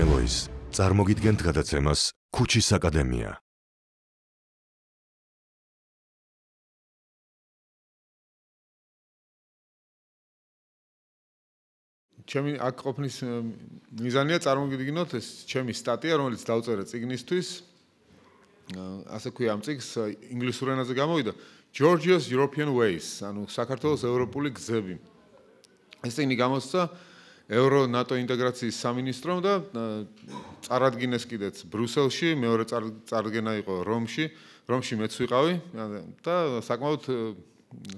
ჯორჯიან ამერიკანელოის წარმოგიდგენთ გადაცემას ქუჩის აკადემია. ჩემი აქ ყოფნის მიზანია წარმოგიდგინოთ ეს ჩემი სტატია, რომელიც დავწერე ციგნისთვის. ასე ქვია ამ ციგს ინგლისურ ენაზე გამოვიდა Georgia's European Ways, ანუ საქართველოს ევროპული გზები. ეს წინი გამოსცა ევრო ნატო ინტეგრაციის სამინისტრომ და წარადგინეს კიდეც ბრუსელში, მეორე წარდგენა იყო რომში, რომში მეც ვიყავი და საკმაოდ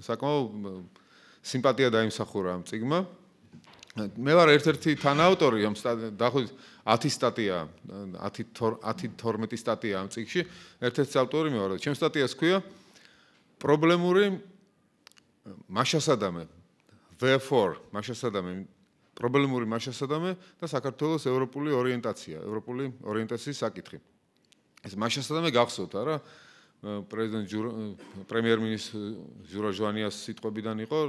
საკმაოდ სიმპათია დაიმსახურა ამ წიგმა. მე ვარ ერთ-ერთი თანაავტორი ამ დაახლოებით 10 სტატია, 10 10 12 სტატია ამ წიგში. ერთ-ერთი ავტორი მე ვარ. ჩემ სტატიას ქვია პრობლემური მაშასადამე. Therefore, მაშასადამე პრობლემური მაშასადამე და საქართველოს ევროპული ორიენტაცია, ევროპული ორიენტაციის საკითხი. ეს მაშასადამე გახსოვთ არა? პრეზიდენტ პრემიერ-მინისტრი ჟურა ჟვანიას სიტყვებიდან იყო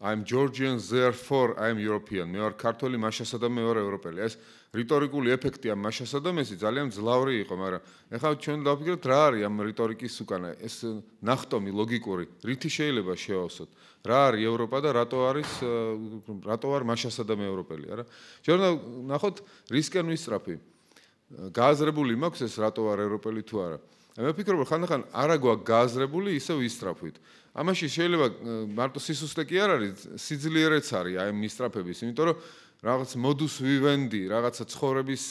I'm Georgian therefore I'm European. მე ვარ ქართველი მაშასა და მე ვარ ევროპელი. ეს რიტორიკული ეფექტი ამ მაშასა და მესი ძალიან ძლავრი იყო, მაგრამ ეხლა ჩვენ დავფიქრეთ რა არის ამ რიტორიკის უკანა. ეს ნახტომი ლოგიკური, რითი შეიძლება შევავსოთ? რა არის ევროპა და რატო არის რატო ვარ მაშასა და მე ევროპელი, არა? ჩვენ ნახოთ რისკენ ვისწრაფი. გააზრებული მაქვს ეს რატო ვარ ევროპელი თუ არა? მე ვფიქრობ, ხანდახან არა გვაქვს გააზრებული, ისე ვისწრაფვით. ამაში შეიძლება მარტო სისუსტე კი არ არის, სიძლიერეც არის აი მისტრაფების, იმიტომ რომ რაღაც მოდუს ვივენდი, რაღაცა ცხოვრების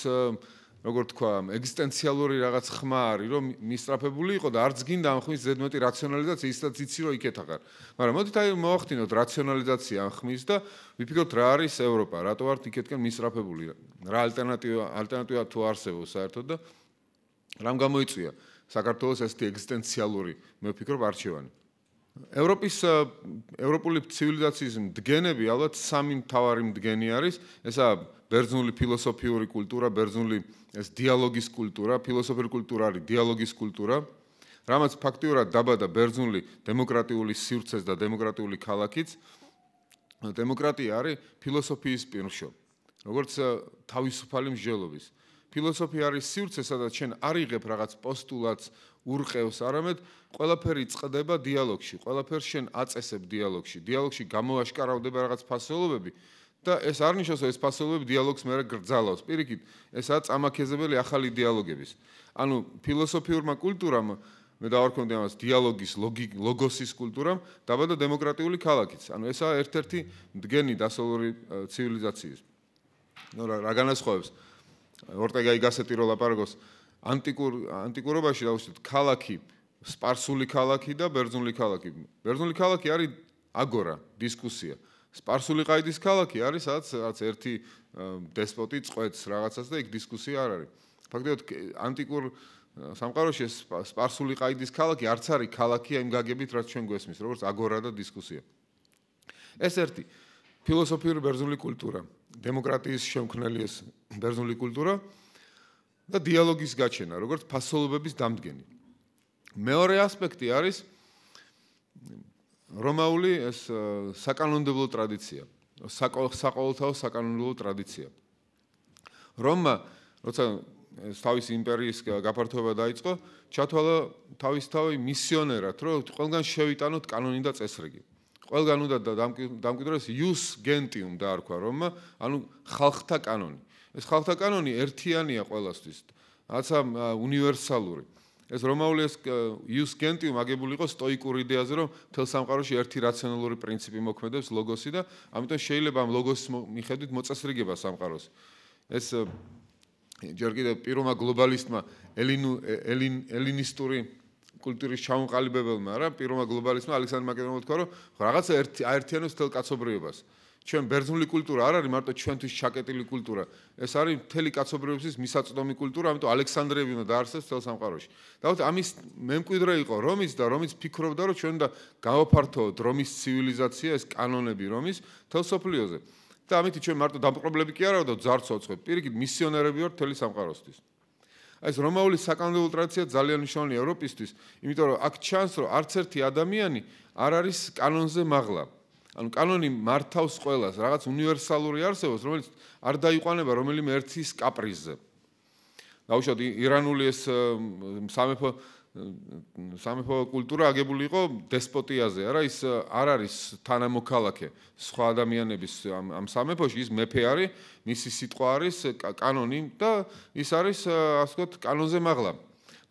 როგორ თქვა, ეგზისტენციალური რაღაც ხმა არის, რომ მისტრაფებული იყო და არც გინდა ამ ხმის ზედმეტი რაციონალიზაცია, ისაც იცი რომ იქეთ აღარ. მაგრამ მოდით აი მოახდინოთ რაციონალიზაცია ამ ხმის და ვიფიქროთ რა არის ევროპა, რატო ვართ იქეთკენ მისტრაფებული? რა ალტერნატივა ალტერნატივა თუ არსებობს საერთოდ და რამ გამოიწვია საქართველოს ესეთი ეგზისტენციალური მე ვფიქრობ არჩევანი? ევროპის ევროპული ცივილიზაციის მდგენები ალბათ სამი მთავარი მდგენი არის. ესა ბერძნული ფილოსოფიური კულტურა ბერძნული ეს დიალოგის კულტურა ფილოსოფიური კულტურა არის დიალოგის კულტურა რამაც ფაქტიურად დაბადა ბერძნული დემოკრატიული სივრცეს და დემოკრატიული ქალაქიც. დემოკრატია არის ფილოსოფიის პირშო როგორც თავისუფალი მსჯელობის ფილოსოფია არის სივრცე სადაც შენ არიღებ რაღაც პოსტულატს ურყევს. არამედ ყველაფერი წდება დიალოგში. ყველაფერს შენ აწესებ დიალოგში. დიალოგში გამოაშკარავდება რაღაც ფასეულობები და ეს არ ნიშნავს ეს ფასეულობები დიალოგს მეორე გრძალავს. პირიქით ესაა წამაქეზებელი ახალი დიალოგების. ანუ ფილოსოფიურმა კულტურამ მე დავარქონდი ამას დიალოგის ლოგოსის კულტურამ დაბადა დემოკრატიული ქალაქიც. ანუ ესაა ერთ-ერთი მდგენი დასავლური ცივილიზაციის. ნუ რა განასხვავებს ორტეგაი გასეტი რო ლაპარაკობს ანტიკურ ანტიკურობაში დაუშვით ქალაქი სპარსული ქალაქი და ბერძნული ქალაქი. ბერძნული ქალაქი არის აგორა, დისკუსია. სპარსული ყაიდის ქალაქი არის სადაც რაც ერთი დესპოტი წყვეტს რაღაცას და იქ დისკუსია არ არის. ფაქტობრივად ანტიკურ სამყაროში სპარსული ყაიდის ქალაქი არც არის ქალაქი იმ გაგებით რაც ჩვენ გვესმის, როგორც აგორა და დისკუსია. ეს ერთი ფილოსოფიური ბერძნული კულტურა, დემოკრატიის შემქმნელი ეს ბერძნული კულტურა და დიალოგის გაჩენა, როგორც ფასოლობების დამდგენი. მეორე ასპექტი არის რომაული ეს საკანონმდებლო ტრადიცია, საყოველთაო საკანონმდებლო ტრადიცია. რომა როცა თავის იმპერიის გაფართოება დაიწყო, ჩათვალა თავისთავი მისიონერად, რომ ყველგან შევიტანოთ კანონი და წესრიგი. ყველგან უნდა დამკვიდროს ius gentium დაარქვა რომა, ანუ ხალხთა კანონი. ეს ხალხთა კანონი ერთიანია ყველასთვის. რაცა უნივერსალური. ეს რომაული ეს ius gentium აგებული იყო სტოიკურ იდეაზე, რომ თელ სამყაროში ერთი რაციონალური პრინციპი მოქმედებს ლოგოსი და ამიტომ შეიძლება ამ ლოგოსის მიხედვით მოწესრიგება სამყაროს. ეს ჯერ კიდევ პირველმა გლობალისტმა ელინ ელინისტური კულტურის ჩამოყალიბებელმა რა პირველმა გლობალისტმა ალექსანდრე მაკედონელმა თქვა რომ რაღაცა ერთი აერთიანებს თელ კაცობრიობას. ჩვენ ბერძნული კულტურა არ არის მარტო ჩვენთვის ჩაკეტილი კულტურა. ეს არის მთელი კაცობრიობის მისაწვდომი კულტურა, ამიტომ ალექსანდრეებმა დაარსეს თელ სამყაროში. დაუთ ამის მემკვიდრე იყო რომის და რომის ფიქრობდა, რომ ჩვენ და გავაფართოვოთ რომის ცივილიზაცია, ეს კანონები რომის თელ სოფლიოზე. და ამით ჩვენ მარტო დამპყრობლები კი არა ვართ, ძარცო აწყვეთ. პირიქით მისიონერები ვართ თელი სამყაროსთვის. ეს რომაული საკანონმდებლო ტრადიცია ძალიან მნიშვნელოვანია ევროპისთვის, იმიტომ რომ აქ ჩანს, რომ არც ერთი ადამიანი არ არის კანონზე მაღლა. ანუ კანონი მართავს ყველას, რაღაც უნივერსალური არსებობს, რომელიც არ დაიყვანება რომელიმე ერთის კაპრიზზე. დაუშვათ ირანული ეს სამეფო სამეფო კულტურა აგებული იყო დესპოტიაზე, არა ის არ არის თანამოქალაქე სხვა ადამიანების ამ ამ სამეფოში ის მეფე არის, მისი სიტყვა არის კანონი და ის არის ასე ვთქვათ კანონზე მაღლა.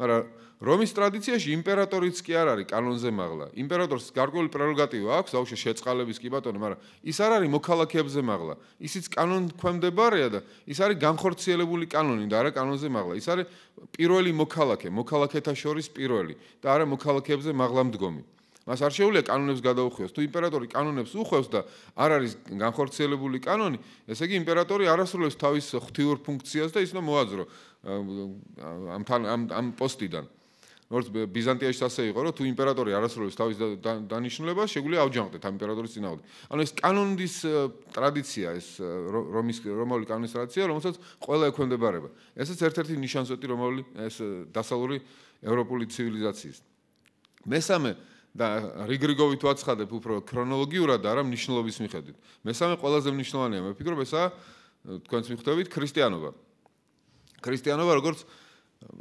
მაგრამ რომის ტრადიციაში იმპერატორიც კი არ არის კანონზე მაღლა. იმპერატორს გარკვეული პრეროგატივა აქვს, აუშე შეწყალების კი ბატონო, მაგრამ ის არ არის მოქალაქეებზე მაღლა. ისიც კანონ ქვემდებარეა და ის არის განხორციელებული კანონი და არა კანონზე მაღლა. ის არის პირველი მოქალაქე, მოქალაქეთა შორის პირველი და არა მოქალაქეებზე მაღლა მდგომი. მას არ შეუძლია კანონებს გადაუხვიოს. თუ იმპერატორი კანონებს უხვევს და არ არის განხორციელებული კანონი, ესე იგი იმპერატორი არასრულებს თავის ღვთიურ ფუნქციას და ის უნდა მოაძრო ამ ამ ამ პოსტიდან. როგორც ბიზანტიაში ასე იყო, რომ თუ იმპერატორი არასრულებს თავის დანიშნულებას, შეგვიძლია ავჯანყდეთ ამ იმპერატორის წინააღმდეგ. ანუ ეს კანონის ტრადიცია, ეს რომის რომაული კანონის ტრადიცია, რომელსაც ყველა ექვემდებარება. ესეც ერთ-ერთი ნიშანსვეტი რომაული ეს დასავლური ევროპული ცივილიზაციის. მესამე და რიგრიგოვით ვაცხადებ უფრო ქრონოლოგიურად და არა მნიშვნელობის მიხედვით. მესამე ყველაზე მნიშვნელოვანია, მე ვფიქრობ, ესაა თქვენს მიხვდებით ქრისტიანობა. ქრისტიანობა როგორც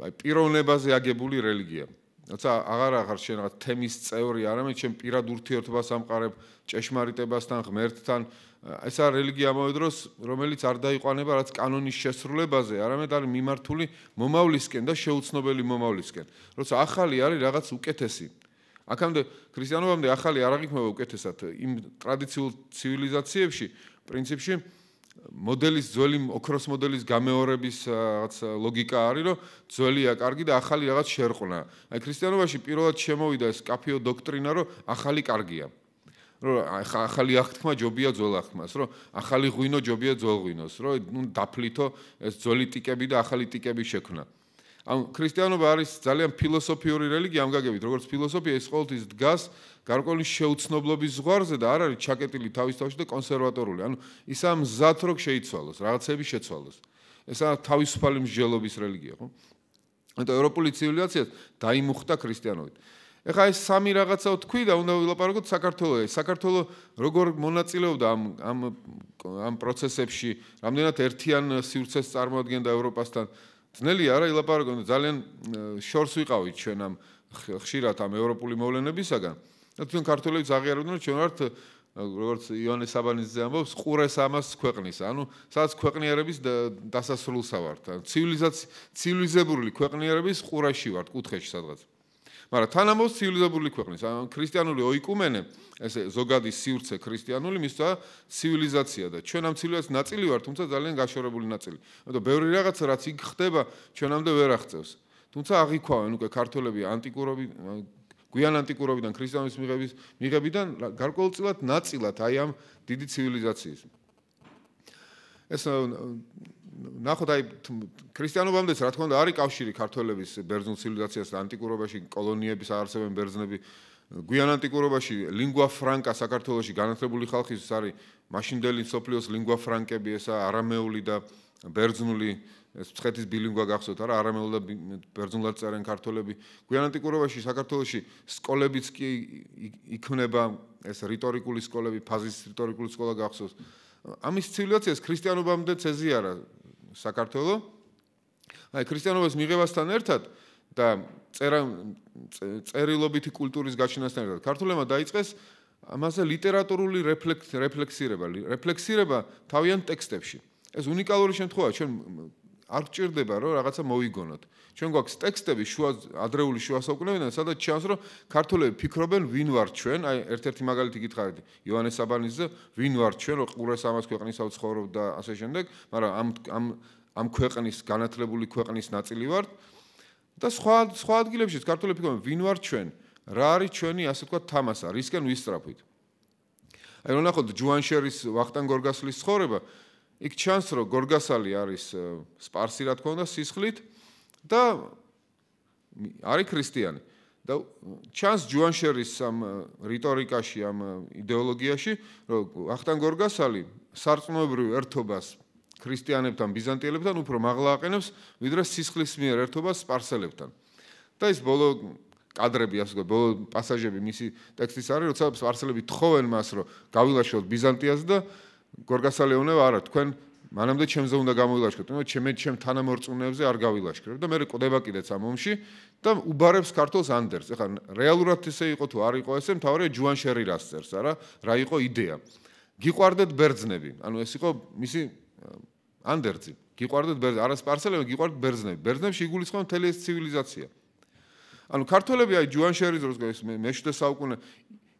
აი პიროვნებაზე აგებული რელიგია. როცა აღარ აღარ შენ რაღაც თემის წევრი, არამედ შენ პირად ურთიერთობას ამყარებ ჭეშმარიტებასთან, ღმერთთან. ესა რელიგია ამავე დროს, რომელიც არ დაიყვანება რაც კანონის შესრულებაზე, არამედ არის მიმართული მომავლისკენ და შეუცნობელი მომავლისკენ. როცა ახალი არის რაღაც უკეთესი. აქამდე ქრისტიანობამდე ახალი არ აღიქმება უკეთესად იმ ტრადიციულ ცივილიზაციებში, პრინციპში მოდელის ძველი ოქროს მოდელის გამეორების რაღაც ლოგიკა არის, რომ ძველია კარგი და ახალი რაღაც შერყნა. აი ქრისტიანობაში პირველად შემოვიდა ეს კაფეო დოქტრინა, რომ ახალი კარგია. რომ ახალი აღთქმა ჯობია ძველ აღთქმას, რომ ახალი ღვინო ჯობია ძველ ღვინოს, რომ ნუ დაფლითო ეს ძველი ტიკები და ახალი ტიკები შექმნა. ანუ ქრისტიანობა არის ძალიან ფილოსოფიური რელიგია ამ გაგებით, როგორც ფილოსოფია ის ყოველთვის დგას გარკვეული შეუცნობლობის ზღვარზე და არ არის ჩაკეტილი თავის თავში და კონსერვატორული. ანუ ისა მზად რო შეიცვალოს, რაღაცები შეცვალოს. ესა თავისუფალი მსჯელობის რელიგია, ხო? ანუ ევროპული ცივილიზაცია დაიმუხტა ქრისტიანობით. ეხლა ეს სამი რაღაცა თქვი და უნდა ვილაპარაკოთ საქართველოს. საქართველოს როგორ მონაწილეობდა ამ ამ ამ პროცესებში, რამდენად ერთიან სივრცეს წარმოადგენდა ევროპასთან? ძნელია რა ილაპარაკო ძალიან შორს ვიყავით ჩვენ ამ ხშირად ამ ევროპული მოვლენებისაგან. და თვითონ ქართველები ზაღიარებდნენ ჩვენ ვართ როგორც იონე საბანიძე ამბობს ყურეს ამას ქვეყნის. ანუ სადაც ქვეყნიერების დასასრულსა ვართ. ცივილიზაცი ცივილიზებული ქვეყნიერების ყურაში ვართ კუთხეში სადღაც მაგრამ თანამოს ცივილიზებული ქვეყნის ან ქრისტიანული ოიკუმენე ესე ზოგადი სივრცე ქრისტიანული მისცა ცივილიზაცია და ჩვენ ამ ცივილიზაციის ნაწილი ვართ თუმცა ძალიან გაშორებული ნაწილი. ანუ ბევრი რაღაცა რაც იქ ხდება ჩვენამდე ვერ აღწევს. თუმცა აღიქვავენ უკვე ქართველები ანტიკურობი გვიან ანტიკურობიდან ქრისტიანობის მიღების მიღებიდან გარკვეულწილად ნაწილად აი ამ დიდი ცივილიზაციის. ეს ნახოთ აი ქრისტიანობამდეც რა თქმა უნდა არის კავშირი ქართველების ბერძნულ ცივილიზაციასთან ანტიკურობაში კოლონიების არსებენ ბერძნები გვიან ანტიკურობაში lingua franca საქართველოსი განათლებული ხალხის არის მაშინდელი სოფლიოს lingua francები ესა არამეული და ბერძნული ეს ცხეთის ბილინგვა გახსოვთ არა არამეული და ბერძნულად წერენ ქართველები. გვიან ანტიკურობაში საქართველოსი სკოლებიც კი იქნება ეს რიტორიკული სკოლები ფაზის რიტორიკული სკოლა გახსოვთ. ამის ცივილიზაციას ქრისტიანობამდე წეზიარა საქართველო? აი ქრისტიანობის მიღებასთან ერთად და წერა წერილობითი კულტურის გაჩენასთან ერთად ქართულებმა დაიწყეს ამაზე ლიტერატურული რეფლექსირება რეფლექსირება თავიანთ ტექსტებში. ეს უნიკალური შემთხვევაა ჩვენ არ გჭირდება რომ რაღაცა მოიგონოთ. ჩვენ გვაქვს ტექსტები შუა ადრეული შუა საუკუნეებიდან, სადაც ჩანს რომ ქართველები ფიქრობენ ვინ ვარ ჩვენ, აი ერთ-ერთი მაგალითი გითხარით, იოანე საბანიძე, ვინ ვარ ჩვენ, რომ ყურეს ამას ქვეყნისა ვცხოვრობ და ასე შემდეგ, მაგრამ ამ ამ ამ ქვეყნის განათლებული ქვეყნის ნაწილი ვარ და სხვა სხვა ადგილებშიც ქართველები ფიქრობენ ვინ ვარ ჩვენ, რა არის ჩვენი ასე ვთქვათ თამასა, რისკენ ვისწრაფვით. აი რომ ნახოთ ჯუანშერის ვახტანგ გორგასლის ცხოვრება იქ ჩანს რომ გორგასალი არის სპარსი რა თქმა უნდა სისხლით და არის ქრისტიანი. და ჩანს ჯუანშერის ამ რიტორიკაში ამ იდეოლოგიაში რომ ახტან გორგასალი სარწმუნოებრივ ერთობას ქრისტიანებთან ბიზანტიელებთან უფრო მაღლა აყენებს ვიდრე სისხლის მიერ ერთობას სპარსელებთან. და ის ბოლო კადრები ასე ვთქვათ, ბოლო პასაჟები მისი ტექსტის არის, როცა სპარსელები თხოვენ მას, რომ გავილაშოთ ბიზანტიას და გორგასალეონე არა, თქვენ მანამდე ჩემზე უნდა გამოილაშქროთ, მაგრამ ჩემ ჩემ თანამორწმუნეებზე არ გავილაშქრებ და მე ყდება კიდეც ამ ომში და უბარებს ქართულს ანდერს. ეხლა რეალურად ესე იყო თუ არ იყო ესე, მთავარია ჯუან შერი რას წერს, არა? რა იყო იდეა? გიყვარდეთ ბერძნები. ანუ ეს იყო მისი ანდერძი. გიყვარდეთ ბერძნები, არა სპარსელები, გიყვარდეთ ბერძნები. ბერძნებში იგულისხმება მთელი ეს ცივილიზაცია. ანუ ქართველები აი ჯუან შერის დროს მე-17 საუკუნე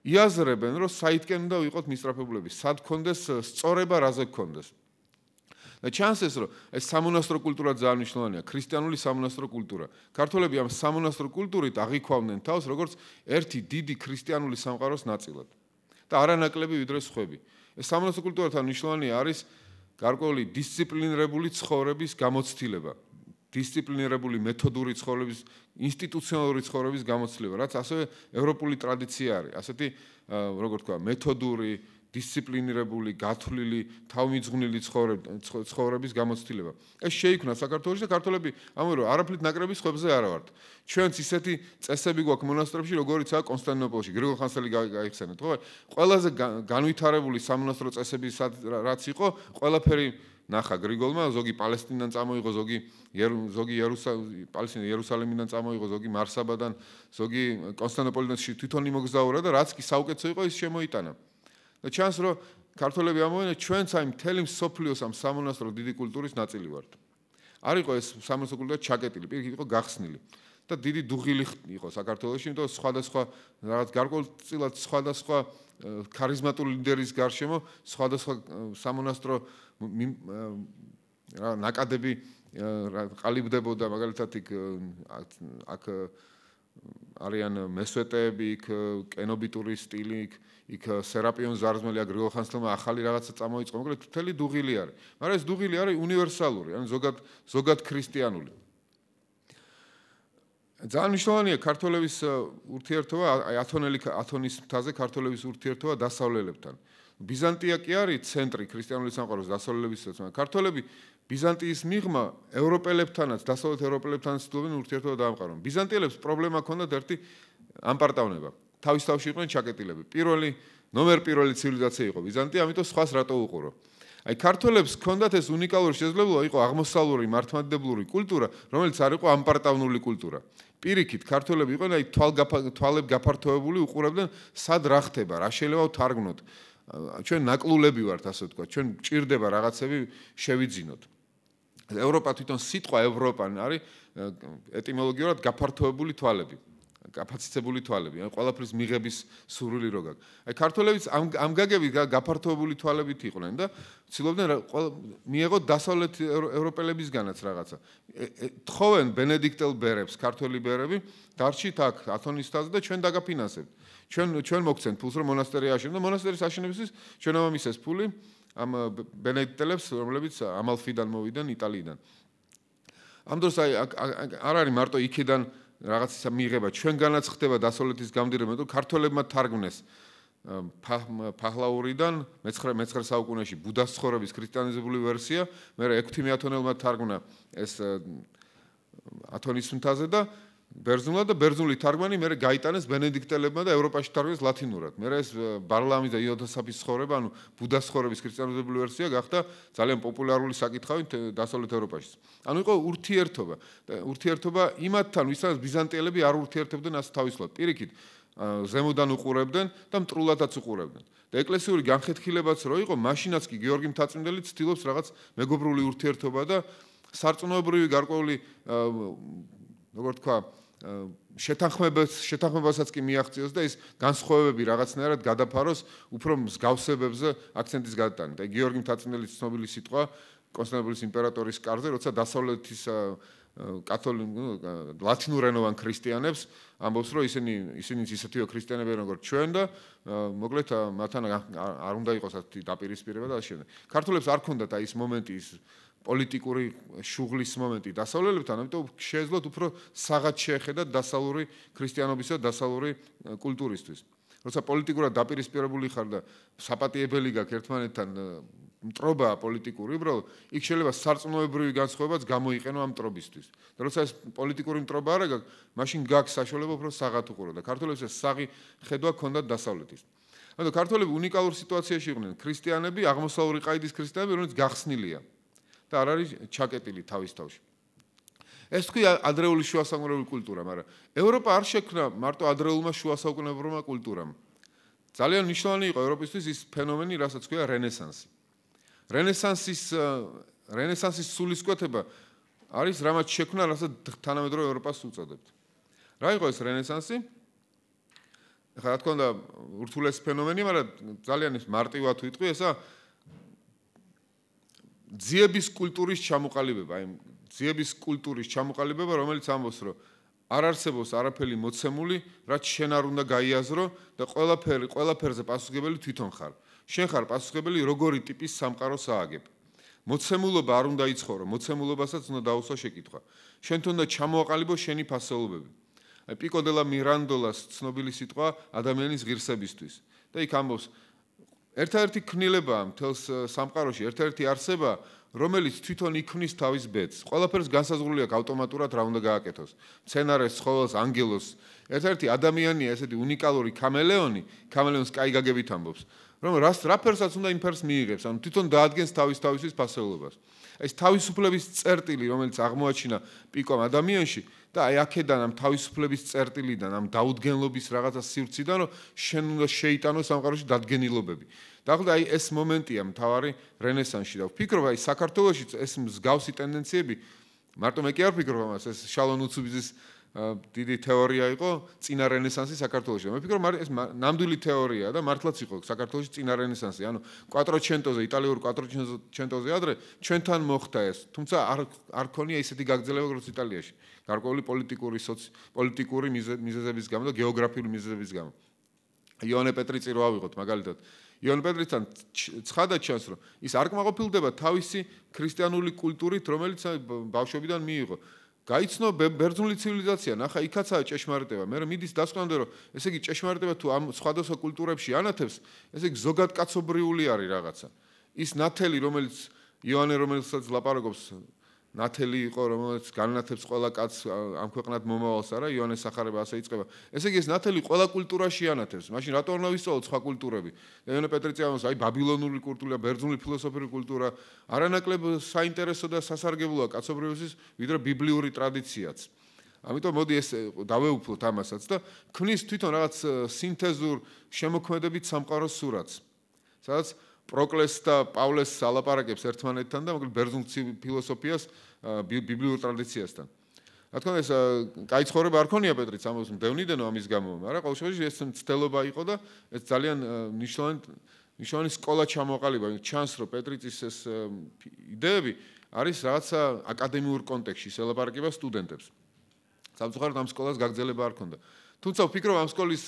იაზრებენ, რომ საითკენ უნდა ვიყოთ მისტრაფებულები, სად კონდეს სწორება, რაზე კონდეს. და ჩანს ეს რომ ეს სამონასტრო კულტურა ძალიან მნიშვნელოვანია. ქრისტიანული სამონასტრო კულტურა. ქართველები ამ სამონასტრო კულტურით აღიქვამდნენ თავს როგორც ერთი დიდი ქრისტიანული სამყაროს ნაწილად. და არანაკლები ვიდრე სხვები. ეს სამონასტრო კულტურა თან მნიშვნელოვანი არის გარკვეული დისციპლინირებული ცხოვრების გამოცდილება დისციპლინირებული მეთოდური ცხოვრების ინსტიტუციონალური ცხოვრების გამოცდილება რაც ასევე ევროპული ტრადიცია არის ასეთი როგორ თქვა მეთოდური დისციპლინირებული, გათვლილი, თავმიძღვნილი ცხოვრების გამოცდილება. ეს შეიქმნა საქართველოში და ქართველები ამბობენ, რომ არაფრით ნაკრების ხვებზე არა ვართ. ჩვენც ისეთი წესები გვაქვს მონასტრებში, როგორიც აქვს კონსტანტინოპოლში, გრიგოლ ხანსელი გაიხსენეთ, ხო? ყველაზე განვითარებული სამონასტრო წესები რაც იყო, ყველაფერი ნახა გრიგოლმა, ზოგი პალესტინიდან წამოიღო, ზოგი ზოგი პალესტინა იერუსალიმიდან წამოიღო, ზოგი მარსაბადან, ზოგი კონსტანტინოპოლიდან თვითონ იმოგზაურა და რაც კი საუკეთესო იყო, ის შემოიტანა. და ჩანს რომ ქართველები ამოვიდნენ ჩვენც აი მთელი სოფლიოს ამ სამონასტრო დიდი კულტურის ნაწილი ვართ. არ იყო ეს სამონასტრო კულტურა ჩაკეტილი, პირიქით იყო გახსნილი და დიდი დუღილი იყო საქართველოში, იმიტომ სხვადასხვა რაღაც გარკვეულწილად სხვადასხვა ქარიზმატული ლიდერის გარშემო სხვადასხვა სამონასტრო რა ნაკადები ყალიბდებოდა მაგალითად იქ აქ არიან მესვეტეები, იქ კენობიტური სტილი, იქ იქ სერაპიონ ზარზმელი აგრიგო ხანსლმა ახალი რაღაცა წამოიწყო, მაგრამ თითელი დუღილი არის. მაგრამ ეს დუღილი არის უნივერსალური, ანუ ზოგად ზოგად ქრისტიანული. ძალიან მნიშვნელოვანია ქართველების ურთიერთობა, ათონელი ათონის მთაზე ქართველების ურთიერთობა დასავლელებთან. ბიზანტია კი არის ცენტრი ქრისტიანული სამყაროს დასავლელებისათვის, მაგრამ ქართველები ბიზანტიის მიღმა ევროპელებთანაც, დასავლეთ ევროპელებთანაც ცდილობენ ურთიერთობა დაამყარონ. ბიზანტიელებს პრობლემა ჰქონდათ ერთი ამპარტავნება. თავის თავში იყვნენ ჩაკეტილები. პირველი ნომერ პირველი ცივილიზაცია იყო ბიზანტია, ამიტომ სხვას რატო უყურო? აი ქართველებს ჰქონდათ ეს უნიკალური შესაძლებლობა, იყო აღმოსავლური მართლმადიდებლური კულტურა, რომელიც არ იყო ამპარტავნული კულტურა. პირიქით, ქართველები იყვნენ აი თვალებ გაფართოებული, უყურებდნენ სად რა ხდება, რა შეიძლება ვთარგმნოთ. ჩვენ ნაკლულები ვართ, ასე ვთქვა, ჩვენ ჭირდება რაღაცები შევიძინოთ. ევროპა თვითონ სიტყვა ევროპა არის ეტიმოლოგიურად გაფართოებული თვალები. კაპაციტებული თვალები, ან ყველაფრის მიღების სურვილი რო გაქვს. აი ქართველებიც ამ ამ გაგებით გაფართოებული თვალებით იყვნენ და ცდილობდნენ მიეღოთ დასავლეთ ევროპელებისგანაც რაღაცა. თხოვენ ბენედიქტელ ბერებს, ქართველი ბერები, დარჩით აქ ათონისტაზე და ჩვენ დაგაფინანსებთ. ჩვენ ჩვენ მოგცემთ ფულს რომ მონასტერი აშენო და მონასტერის აშენებისთვის ჩვენ ამამისეს ფული ამ ბენედიქტელებს, რომლებიც ამალფიდან მოვიდნენ იტალიიდან. ამ დროს აი არ არის მარტო იქიდან რაღაცა მიიღება ჩვენგანაც ხდება დასავლეთის გამდიდრება თუ ქართველებმა თარგმნეს ფახლაურიდან მე-19 მე-19 საუკუნეში ბუდას ცხოვრების ქრისტიანიზებული ვერსია მე 6 მეათონელმა თარგმნა ეს ათონის მთაზე და ბერძნულად და ბერძნული თარგმანი მე გაიტანეს ბენედიქტელებმა და ევროპაში თარგმნეს ლათინურად. მე ეს ბარლამი და იოთასაფის ცხოვრება, ანუ ბუდას ცხოვრების ქრისტიანული ვერსია გახდა ძალიან პოპულარული საკითხავი დასავლეთ ევროპაში. ანუ იყო ურთიერთობა. ურთიერთობა იმათთან, ვისაც ბიზანტიელები არ ურთიერთებდნენ ასე თავისუფლად. პირიქით, ზემოდან უყურებდნენ და მტრულადაც უყურებდნენ. და ეკლესიური განხეთქილებაც რო იყო, მაშინაც კი გიორგი მთაწმინდელი ცდილობს რაღაც მეგობრული ურთიერთობა და სარწმუნოებრივი გარკვეული როგორ თქვა შეთანხმებას შეთანხმებასაც კი მიაღწიოს და ის განსხვავებები რაღაცნაირად გადაფაროს უფრო მსგავსებებზე აქცენტის გადატანა. და გიორგი მთაწმინდელის ცნობილი სიტყვა კონსტანტინოპოლის იმპერატორის კარზე, როცა დასავლეთის კათოლიკ ლათინურენოვან ქრისტიანებს ამბობს, რომ ისინი ისინიც ისეთივე ქრისტიანები როგორც ჩვენ და მოკლედ მათთან არ უნდა იყოს ასეთი დაპირისპირება და ასე შემდეგ. ქართულებს არ ქონდათ აი ეს მომენტი ის პოლიტიკური შუღლის მომენტი დასავლელებთან, ამიტომ შეეძლოთ უფრო საღად შეხედათ დასავლური ქრისტიანობისა და დასავლური კულტურისთვის. როცა პოლიტიკურად დაპირისპირებული ხარ და საპატიებელი გაქვს ერთმანეთთან მტრობა პოლიტიკური, უბრალოდ იქ შეიძლება სარწმუნოებრივი განსხვავებაც გამოიყენო ამ მტრობისთვის. და როცა ეს პოლიტიკური მტრობა არა გაქვს, მაშინ გაქვს საშუალება უფრო საღათ უყურო და ქართველებს ეს საღი ხედვა ჰქონდათ დასავლეთის. ანუ ქართველები უნიკალურ სიტუაციაში იყვნენ, ქრისტიანები, აღმოსავლური ყაიდის ქრისტიანები, რომელიც გახსნილია და არ არის ჩაკეტილი თავის თავში. ეს თქვი ადრეული შუასაუკუნეური კულტურა, მაგრამ ევროპა არ შექმნა მარტო ადრეულმა შუასაუკუნეურმა კულტურამ. ძალიან მნიშვნელოვანი იყო ევროპისთვის ის ფენომენი, რასაც ქვია რენესანსი. რენესანსის რენესანსის სულისკვეთება არის რამაც შექმნა, რასაც თანამედროვე ევროპას უწოდებთ. რა იყო ეს რენესანსი? ხა რა თქმა უნდა, ურთულეს ფენომენი, მაგრამ ძალიან ის მარტივად ვიტყვი, ესა ძიების კულტურის ჩამოყალიბება, აი ძიების კულტურის ჩამოყალიბება, რომელიც ამბობს, რომ არ არსებობს არაფერი მოცემული, რაც შენ არ უნდა გაიაზრო და ყველაფერი, ყველაფერზე პასუხისგებელი თვითონ ხარ. შენ ხარ პასუხისგებელი როგორი ტიპის სამყაროს ააგებ. მოცემულობა არ უნდა იცხოვრო, მოცემულობასაც უნდა დაუსვა შეკითხვა. შენ თუნდა ჩამოაყალიბო შენი ფასეულობები. აი პიკო დე ლა მირანდოლას ცნობილი სიტყვა ადამიანის ღირსებისთვის. და იქ ამბობს ერთ-ერთი ქნილება მთელს სამყაროში, ერთ-ერთი არსება რომელიც თვითონ იქმნის თავის ბედს. ყველაფერს განსაზღვრული აქვს ავტომატურად რა უნდა გააკეთოს. სცენარეს, ცხოველს, ანგელოს. ერთ-ერთი ადამიანია ესეთი უნიკალური კამელეონი, კამელეონს კაი გაგებით ამბობს. რომ რას რაფერსაც უნდა იმ ფერს მიიღებს, ანუ თვითონ დაადგენს თავის თავისთვის ფასეულობას. ეს თავისუფლების წერტილი, რომელიც აღმოაჩინა პიკომ ადამიანში და აი აქედან ამ თავისუფლების წერტილიდან, ამ დაუდგენლობის რაღაცა სივრციდან, რომ შენ უნდა შეიტანოს სამყაროში დადგენილობები. დახლ აი ეს მომენტია მთავარი რენესანსში და ვფიქრობ აი საქართველოსში ეს მსგავსი ტენდენციები მარტო მე კი არ ვფიქრობ ამას ეს შალონ უცუბიძის დიდი თეორია იყო წინა რენესანსი საქართველოში. მე ვფიქრობ ეს ნამდვილი თეორიაა და მართლაც იყო საქართველოში წინა რენესანსი. ანუ 400-ზე იტალიურ 400-ზე ადრე ჩვენთან მოხდა ეს. თუმცა არ არ ქონია ისეთი გაგრძელება როგორც იტალიაში. გარკვეული პოლიტიკური პოლიტიკური მიზეზების გამო და გეოგრაფიული მიზეზების გამო. იონე პეტრიცი რო ავიღოთ მაგალითად იონ პეტრიცთან ცხადად ჩანს რომ ის არ კმაყოფილდება თავისი ქრისტიანული კულტურით რომელიც ბავშვობიდან მიიღო გაიცნო ბერძნული ცივილიზაცია. ნახა იქაცაა ჭეშმარიტება. მე მიდის დასკვნამდე რომ ესე იგი ჭეშმარიტება თუ ამ სხვადასხვა კულტურებში ანათებს ესე იგი ზოგად კაცობრიული არის რაღაცა. ის ნათელი რომელიც იოანე რომელსაც ლაპარაკობს ნათელი იყო რომელიც განათებს ყველა კაცს ამ ქვეყნად მომავალს არა? იონეს სახარება ასე იწება. ესე იგი ეს ნათელი ყველა კულტურაში ანათებს მაშინ რატო არ ნავისწავლოთ სხვა კულტურები? იონე პეტრიციამოს აი ბაბილონური კულტურა ბერძნული ფილოსოფიური კულტურა არანაკლებ საინტერესო და სასარგებლოა კაცობრიობის ვიდრე ბიბლიური ტრადიციაც. ამიტომ მოდი ეს დავეუფლოთ ამასაც და ქმნის თვითონ რაღაც სინთეზურ შემოქმედებით სამყაროს სურათს. სადაც პროკლეს და პავლეს ალაპარაკებს ერთმანეთთან და მოკლედ ბერძნულ ფილოსოფიას ბიბლიურ ტრადიციასთან. რა თქმა უნდა ეს კაი ცხოვრება არ ქონია პეტრიც ამას მდევნიდანო ამის გამო, მაგრამ ყოველ შემთხვევაში ეს მცდელობა იყო და ეს ძალიან ნიშნავენ ნიშნავენ სკოლა ჩამოყალიბა, ჩანს რომ პეტრიცის ეს იდეები არის რაღაცა აკადემიურ კონტექსტში, ელაპარაკება სტუდენტებს. სამწუხაროდ ამ სკოლას გაგზელება არ ქონდა. თუმცა ვფიქრობ ამ სკოლის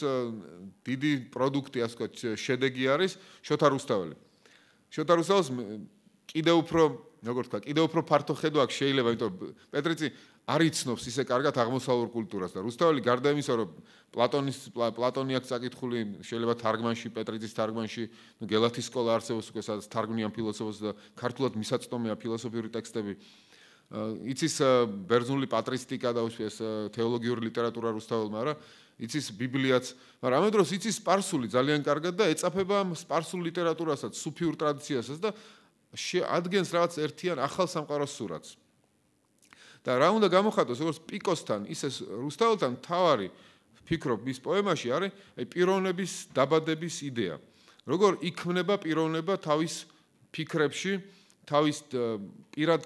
დიდი პროდუქტი ასე ვთქვათ შედეგი არის შოთა რუსთაველი. შოთა რუსთაველს კიდე უფრო როგორ თქვა, კიდე უფრო ფართო ხედვა აქვს შეიძლება, იმიტომ პეტრიცი არ იცნობს ისე კარგად აღმოსავლურ კულტურას და რუსთაველი გარდა იმისა, რომ პლატონის პლატონი აქვს წაკითხული შეიძლება თარგმანში, პეტრიცის თარგმანში, ნუ გელათის სკოლა არსებობს უკვე სადაც თარგმნიან ფილოსოფოსს და ქართულად მისაწვდომია ფილოსოფიური ტექსტები. იცის ბერძნული პატრისტიკა და ეს თეოლოგიური ლიტერატურა რუსთაველმა, რა იცის ბიბლიაც, მაგრამ ამ დროს იცის სპარსული ძალიან კარგად და ეწაფება სპარსულ ლიტერატურასაც, სუფიურ ტრადიციასაც და ადგენს რაღაც ერთიან ახალ სამყაროს სურათს. და რა უნდა გამოხატოს, როგორც პიკოსთან, ისე რუსთაველთან თავარი ფიქრობ მის პოემაში არის აი პიროვნების დაბადების იდეა. როგორ იქმნება პიროვნება თავის ფიქრებში, თავის პირად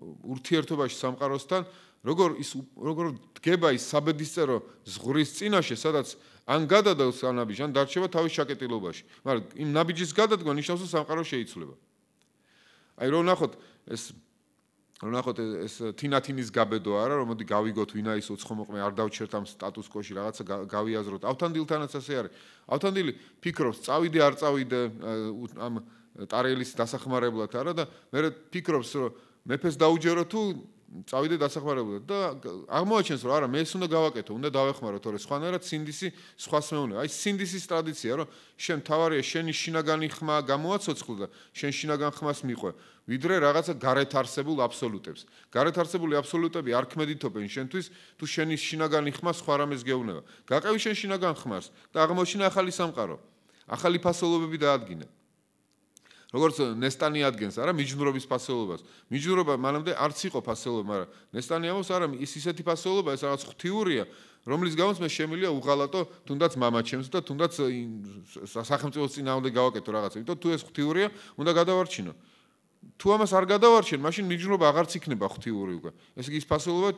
ურთიერთობაში სამყაროსთან, როგორ ის როგორ დგება ის საბედისწერო ზღრის წინაშე, სადაც ან გადადავს ანაბიჯი, ან დარჩება თავის შაკეტილობაში. მაგრამ იმ ნაბიჯის გადადგმა ნიშნავს, რომ სამყარო შეიცვლება. აი რომ ნახოთ ეს რომ ნახოთ ეს თინათინის გაბედო არა, რომ მოდი გავიგოთ ვინაის უცხომოყმე არ დავჩერთ ამ სტატუს კოში რაღაცა გავიაზროთ. ავთანდილთანაც ასე არის. ავთანდილი ფიქრობს, წავიდე არ წავიდე ამ ტარელის დასახმარებლად არა და მე ფიქრობს, რომ მეფეს დაუჯერო თუ წავიდე დასახმარებლად და აღმოაჩენს რომ არა მე ეს უნდა გავაკეთო, უნდა დავეხმარო, თორე სხვანაირად სინდისი სხვას მეუნება. აი სინდისის ტრადიცია რომ შენ თავარია შენი შინაგანი ხმა გამოაცოცხლო და შენ შინაგან ხმას მიყვე, ვიდრე რაღაცა გარეთ არსებულ აბსოლუტებს. გარეთ არსებული აბსოლუტები არ ქმედითობენ შენთვის, თუ შენი შინაგანი ხმა სხვა რამეს გეუბნება. გაყევი შენ შინაგან ხმას და აღმოჩინა ახალი სამყარო. ახალი ფასოლობები დაადგინე. როგორც ნესტანი ადგენს არა მიჯნურობის ფასეულობას. მიჯნურობა მანამდე არც იყო ფასეულობა, მაგრამ ნესტანი ამბობს არა ის ისეთი ფასეულობა, ეს რაღაც ღთიურია, რომლის გამოც მე შემილია უღალატო თუნდაც მამაჩემს და თუნდაც სახელმწიფოს წინააღმდეგ გავაკეთო რაღაცა. იმიტომ თუ ეს ღთიურია, უნდა გადავარჩინო. თუ ამას არ გადავარჩენ, მაშინ მიჯნურობა აღარც იქნება ღთიური უკვე. ესე იგი ის ფასეულობა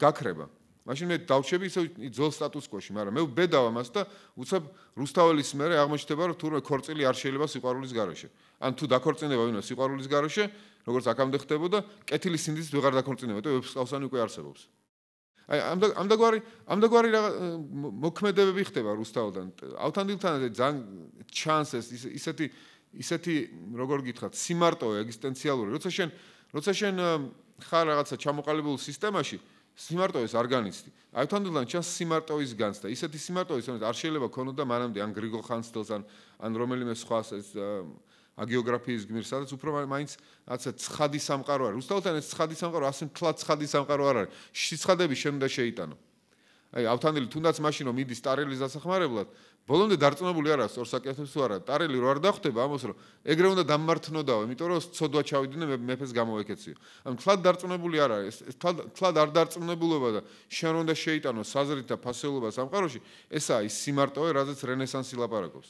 გაქრება. მაშინ მე დავჩები ისე ძოლ სტატუს კვოში, მაგრამ მე ვბედავ ამას და უცებ რუსთაველის მერე აღმოჩნდება რომ თურმე ქორწილი არ შეიძლება სიყვარულის გარეშე. ან თუ დაქორწინება ვინმე სიყვარულის garaშე, როგორც აქამდე ხდებოდა, კეთილი სინდისით ვეღარ დაქორწინება და ვებსყავსანი უკვე არსებობს. აი ამ ამ დაგვარი ამ დაგვარი რა მოქმედებები ხდება რუსთავიდან. ავთანდილთან ძალიან ჩანს ეს ისეთი ისეთი როგორ გითხრათ, სიმარტოვე ეგზისტენციალური, როცა შენ როცა შენ ხარ რაღაცა ჩამოყალიბებულ სისტემაში, სიმარტოვის არ განიცდი. აი თანდათან ჩანს სიმარტოვის განცდა. ისეთი სიმარტოვის, რომელიც არ შეიძლება ქონოდა მანამდე ან გრიგოლ ხანძთელს ან ან რომელიმე სხვას ეს აგეოგრაფიის გმირს, სადაც უფრო მაინც რაღაცა ცხადი სამყარო არის. უსტალთან ეს ცხადი სამყარო ასე მთლად ცხადი სამყარო არ არის. სიცხადები შენ უნდა შეიტანო. აი ავთანელი თუნდაც მაშინ რომ მიდის ტარელის დასახმარებლად, ბოლომდე დარწმუნებული არ არის სწორ საკეთებს თუ არა. ტარელი რო არ დახვდება ამას რომ ეგრე უნდა დამმართნოდაო, იმიტომ რომ ცოდვა ჩავიდნენ მეფეს გამოეკეციო. ამ თლად დარწმუნებული არ არის. ეს თლად არ დარწმუნებულობა და შენ უნდა შეიტანო საზრით და ფასეულობა სამყაროში, ესაა ის სიმარტოვე, რაზეც რენესანსი ლაპარაკობს.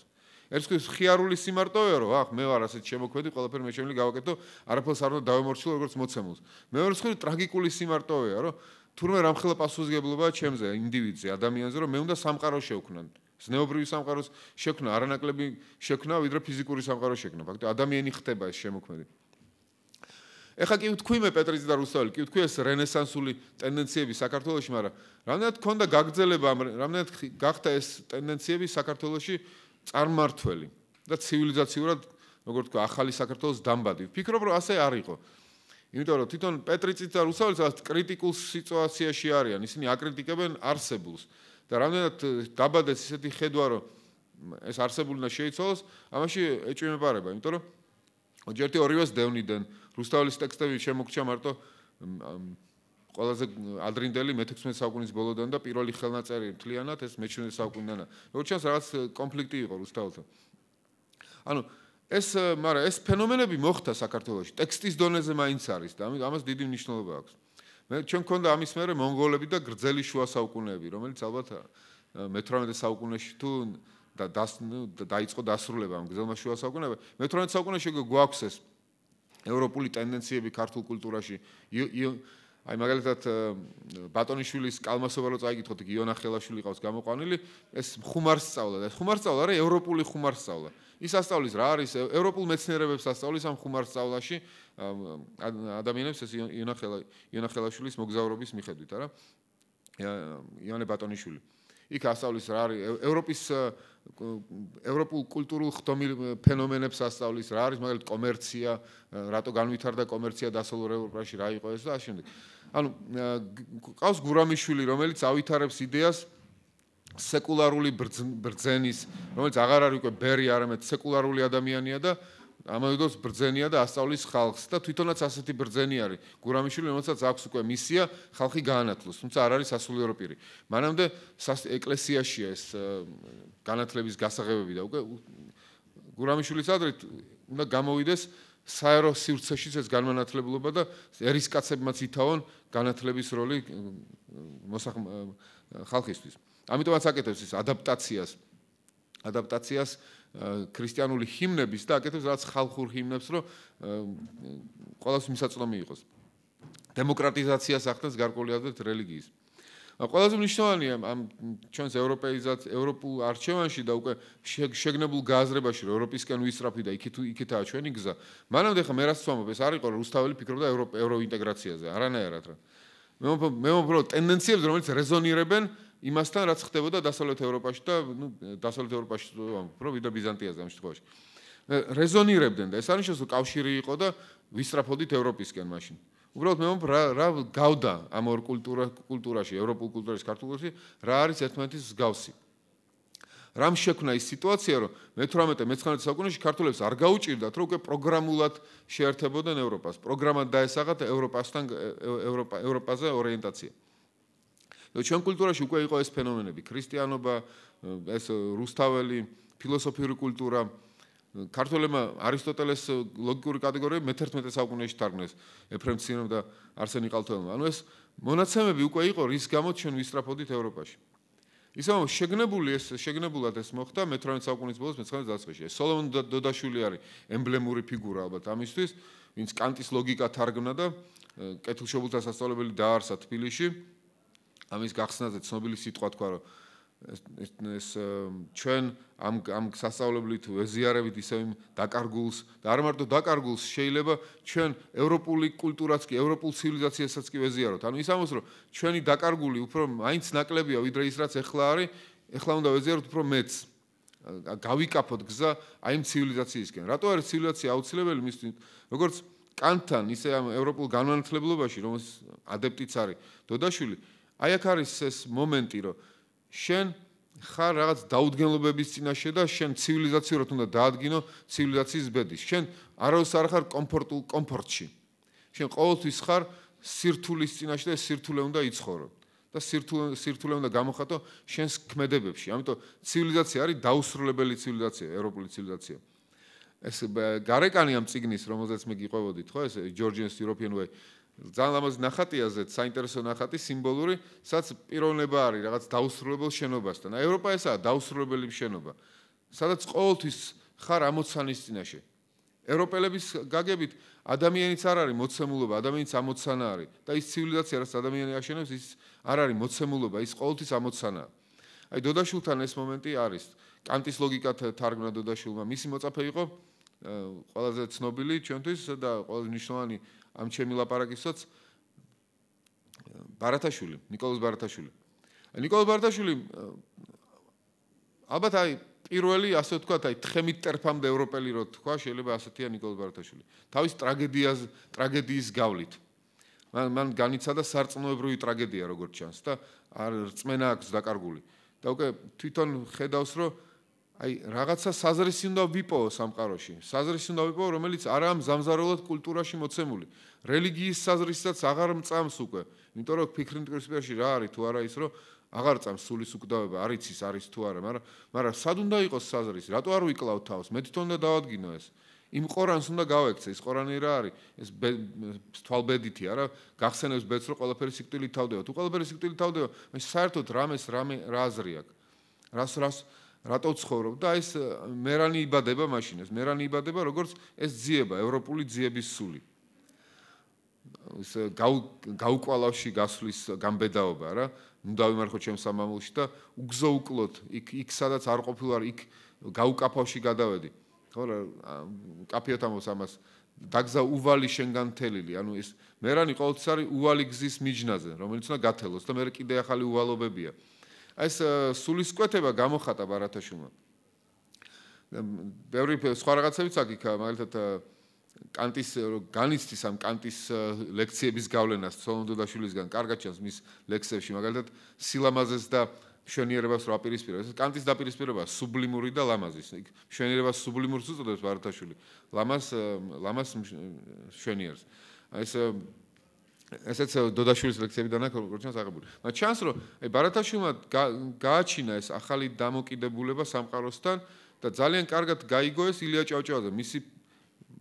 ერთ ის ხიარული სიმარტოვეა რომ ახ მე ვარ ასეთ შემოქმედი ყველაფერი მე შემიძლია გავაკეთო არაფერს არ უნდა დავემორჩილო როგორც მოცემულს მეორე ხრი ტრაგიკული სიმარტოვეა რომ თურმე რამხელა პასუხისგებლობაა ჩემზე ინდივიდზე ადამიანზე რომ მე უნდა სამყარო შევქნან ზნეობრივი სამყაროს შექმნა არანაკლები შექმნა ვიდრე ფიზიკური სამყაროს შექმნა ფაქტი ადამიანი ხდება ეს შემოქმედი ეხა კი ვთქვი მე პეტრიძე და რუსთაველი კი ვთქვი ეს რენესანსული ტენდენციები საქართველოში მაგრამ რამდენად ქონდა გაგრძელება რამდენად გახდა ეს ტენდენციები საქართველოში წარმართველი და ცივილიზაციურად როგორ თქვა ახალი საქართველოს დამბადი. ვფიქრობ რომ ასე არ იყო. იმიტომ რომ თვითონ პეტრიციც და რუსაველიც ასე კრიტიკულ სიტუაციაში არიან, ისინი აკრიტიკებენ არსებულს და რამდენად დაბადეს ისეთი ხედვა რომ ეს არსებული და შეიცვალოს, ამაში ეჭვმეპარება, იმიტომ რომ ოჯერთი ორივეს დევნიდან რუსთაველის ტექსტები შემოგჩა მარტო ყველაზე ადრინდელი მე-16 საუკუნის ბოლოდან და პირველი ხელნაწერი მთლიანად ეს მე-17 საუკუნიდან. როგორც ჩანს, რაღაც კონფლიქტი იყო რუსთაველთან. ანუ ეს, მაგრამ ეს ფენომენები მოხდა საქართველოში. ტექსტის დონეზე მაინც არის და ამას დიდი მნიშვნელობა აქვს. მე ჩვენ მქონდა ამის მერე მონღოლები და გრძელი შუა საუკუნეები, რომელიც ალბათ მე-18 საუკუნეში თუ და დაიწყო დასრულება ამ გრძელმა შუა საუკუნეებში. მე-18 საუკუნეში გვაქვს ეს ევროპული ტენდენციები ქართულ კულტურაში აი მაგალითად ბატონიშვილის კალმასობა რო წაიგითხოთ იქ იონა ხელაშვილი ყავს გამოყვანილი ეს ხუმარს სწავლა და ხუმარს სწავლა არა ევროპული ხუმარს სწავლა. ის ასწავლის რა არის ევროპულ მეცნიერებებს ასწავლის ამ ხუმარს სწავლაში ადამიანებს ეს იონა ხელა იონა ხელაშვილის მოგზაურობის მიხედვით არა იონე ბატონიშვილი. იქ ასწავლის რა არის ევროპის ევროპულ კულტურულ ხდომილ ფენომენებს ასწავლის რა არის მაგალითად კომერცია რატო განვითარდა კომერცია დასავლურ ევროპაში რა იყო ეს და ამ შემდეგ ანუ ყავს გურამიშვილი რომელიც ავითარებს იდეას სეკულარული ბრძენის რომელიც აღარ არის უკვე ბერი არამედ სეკულარული ადამიანია და ამავდროულად ბრძენია და ასწავლის ხალხს და თვითონაც ასეთი ბრძენი არის. გურამიშვილი რომელსაც აქვს უკვე მისია ხალხი გაანათლოს თუმცა არ არის სასულიერო პირი. მანამდე ეკლესიაშია ეს განათლების გასაღებები და უკვე გურამიშვილის ადრით უნდა გამოვიდეს საერო სივრცეში ეს განმანათლებლობა და ერისკაცებმაც ითავონ განათლების როლი მოსახ ხალხისთვის ამიტომაც აკეთებს ის ადაპტაციას ადაპტაციას ქრისტიანული ჰიმნების და აკეთებს რაღაც ხალხურ ჰიმნებს, რომ ყოველს მისაწვდომი იყოს. დემოკრატიზაციას ახდენს გარკვეული აზრით რელიგიის. ყველაზე მნიშვნელოვანია ამ ჩვენს ევროპეიზაც ევროპულ არჩევანში და უკვე შეგნებულ გააზრებაში რომ ევროპისკენ ვისწრაფი და იქით იქითაა ჩვენი გზა. მანამდე ხა მე რაც ვამბობ, ეს არ იყო რუსთაველი ფიქრობდა ევროინტეგრაციაზე, არანაირად რა. მე მე ვამბობ ტენდენციებს რომელიც რეზონირებენ იმასთან რაც ხდებოდა დასავლეთ ევროპაში და ნუ დასავლეთ ევროპაში უფრო ვიდრე ბიზანტიაზე ამ შემთხვევაში. რეზონირებდნენ და ეს არის შესო კავშირი იყო და ვისტრაფოდით ევროპისკენ მაშინ. უბრალოდ მე რა რა გავდა ამ ორ კულტურა კულტურაში, ევროპულ კულტურაში, ქართულში, რა არის ერთმანეთის მსგავსი. რამ შექმნა ის სიტუაცია, რომ მე-18-19 საუკუნეში ქართულებს არ გაუჭirdათ, რომ უკვე პროგრამულად შეერთებოდნენ ევროპას, პროგრამად დაესახათ ევროპასთან ევროპა ევროპაზე ორიენტაცია. ჩვენ კულტურაში უკვე იყო ეს ფენომენები, ქრისტიანობა, ეს რუსთაველი, ფილოსოფიური კულტურა, ქართველებმა არისტოტელეს ლოგიკური კატეგორია მე-11 საუკუნეში თარგმნეს ეფრემ ცინომ და არსენი ყალთოელმა. ანუ ეს მონაცემები უკვე იყო რის გამო ჩვენ ვისტრაფოდით ევროპაში. ისევ შეგნებული ეს შეგნებულად ეს მოხდა მე-18 საუკუნის ბოლოს მე-19 დასაწყისში. სოლომონ დოდაშვილი არის ემბლემური ფიგურა ალბათ ამისთვის, ვინც კანტის ლოგიკა თარგმნა და კეთილშობილთა სასწავლებელი დაარსა თბილისში. ამის გახსნაზე ცნობილი სიტყვა თქვა რომ ეს ეს ჩვენ ამ ამ სასწავლებლით ვეზიარებით ისე იმ დაკარგულს და არ მარტო დაკარგულს შეიძლება ჩვენ ევროპული კულტურაც კი ევროპულ ცივილიზაციასაც კი ვეზიაროთ. ანუ ის ამბობს რომ ჩვენი დაკარგული უფრო მაინც ნაკლებია ვიდრე ის რაც ეხლა არის, ეხლა უნდა ვეზიაროთ უფრო მეც. გავიკაფოთ გზა აი იმ ცივილიზაციისკენ. რატო არის ცივილიზაცია აუცილებელი მის როგორც კანტთან ისე ამ ევროპულ განმანათლებლობაში რომელს ადეპტიც არის დოდაშვილი აი აქ არის ეს მომენტი რომ შენ ხარ რაღაც დაუდგენლობების წინაშე და შენ ცივილიზაციურად უნდა დაადგინო ცივილიზაციის ბედის. შენ არავის არ ხარ კომფორტულ კომფორტში. შენ ყოველთვის ხარ სირთულის წინაშე და სირთულე უნდა იცხოვრო. და სირთულე სირთულე უნდა გამოხატო შენს ქმედებებში. ამიტომ ცივილიზაცია არის დაუსრულებელი ცივილიზაცია, ევროპული ცივილიზაცია. ეს გარეკანი ამ ციგნის, რომელზეც მე გიყვებოდით, ხო, ეს Georgian's European Way ძალიან ლამაზი ნახატია ზეთ, საინტერესო ნახატი, სიმბოლური, სადაც პიროვნება არის რაღაც დაუსრულებელ შენობასთან. აი ევროპა ესაა დაუსრულებელი შენობა. სადაც ყოველთვის ხარ ამოცანის წინაშე. ევროპელების გაგებით ადამიანიც არ არის მოცემულობა, ადამიანიც ამოცანა არის და ის ცივილიზაცია, რაც ადამიანი აშენებს, ის არ არის მოცემულობა, ის ყოველთვის ამოცანაა. აი დოდაშულთან ეს მომენტი არის. კანტის ლოგიკათ თარგმნა დოდაშულმა. მისი მოწაფე იყო ყველაზე ცნობილი ჩვენთვის და ყველაზე მნიშვნელოვანი ამ ჩემი ლაპარაკისაც ბარათაშვილი, نيكოლოზ ბარათაშვილი. نيكოლოზ ბარათაშვილი ალბათ აი პირველი ასე ვთქვათ, აი თხემით ტერფამდე ევროპელი რო თქვა, შეიძლება ასეთია نيكოლოზ ბარათაშვილი. თავის ტრაგედიას, ტრაგედიის გავლით. მან მან განიცადა სარწმუნოებრივი ტრაგედია როგორც ჩანს და არ რწმენა აქვს დაკარგული. და უკვე თვითონ ხედავს, რომ აი რაღაცა საზრისი უნდა ვიპოვო სამყაროში. საზრისი უნდა ვიპოვო, რომელიც არაა მზამზარულად კულტურაში მოცემული. რელიგიის საზრისაც აღარ მწამს უკვე. იმიტომ რომ ფიქრით კრისპერში რა არის თუ არა ის რომ აღარ წამს სულის უკვდავება, არ იცის არის თუ არა, მაგრამ მაგრამ სად უნდა იყოს საზრისი? რატო არ ვიკლავ თავს? მე თვითონ უნდა დავადგინო ეს. იმ ყორანს უნდა გავექცე, ის ყორანი რა არის? ეს თვალბედითი არა, გახსენებს ბედს რომ ყველაფერი სიკვდილით თავდება. თუ ყველაფერი სიკვდილით თავდება, მე საერთოდ რამეს რამე რა აზრი აქვს? რას რას რატო ცხოვრობ? და ეს მერანი იბადება მაშინ ეს მერანი იბადება როგორც ეს ძიება ევროპული ძიების სული. ეს გაუკვალავში გასვლის გამბედაობა რა. ნუ დავიმარხო ჩემ სამამულში და უგზო უკლოდ იქ იქ სადაც არ ყოფილვარ იქ გაუკაფავში გადავედი. ხო რა კაფეოთ ამოს ამას. დაგზა უვალი შენგან თელილი. ანუ ეს მერანი ყოველთვის არის უვალი გზის მიჯნაზე რომელიც უნდა გათელოს და მე კიდე ახალი უვალობებია ეს სულისკვეთება გამოხატა ბარათაშვილმა. ბევრი სხვა რაღაცებიც აქ იქა, მაგალითად კანტის განიცდის ამ კანტის ლექციების გავლენას სოლონდოდაშვილისგან, კარგად ჩანს მის ლექსებში, მაგალითად სილამაზეს და მშვენიერებას რა პირისპირება. ეს კანტის დაპირისპირება სუბლიმური და ლამაზის. მშვენიერებას სუბლიმურს უწოდებს ბარათაშვილი. ლამას ლამას მშვენიერს. ეს ესეც დოდაშვილის ლექციებიდან აქვს როგორც ჩანს აღებული. მაგრამ ჩანს რომ აი ბარათაშვილმა გააჩინა ეს ახალი დამოკიდებულება სამყაროსთან და ძალიან კარგად გაიგო ეს ილია ჭავჭავაძე. მისი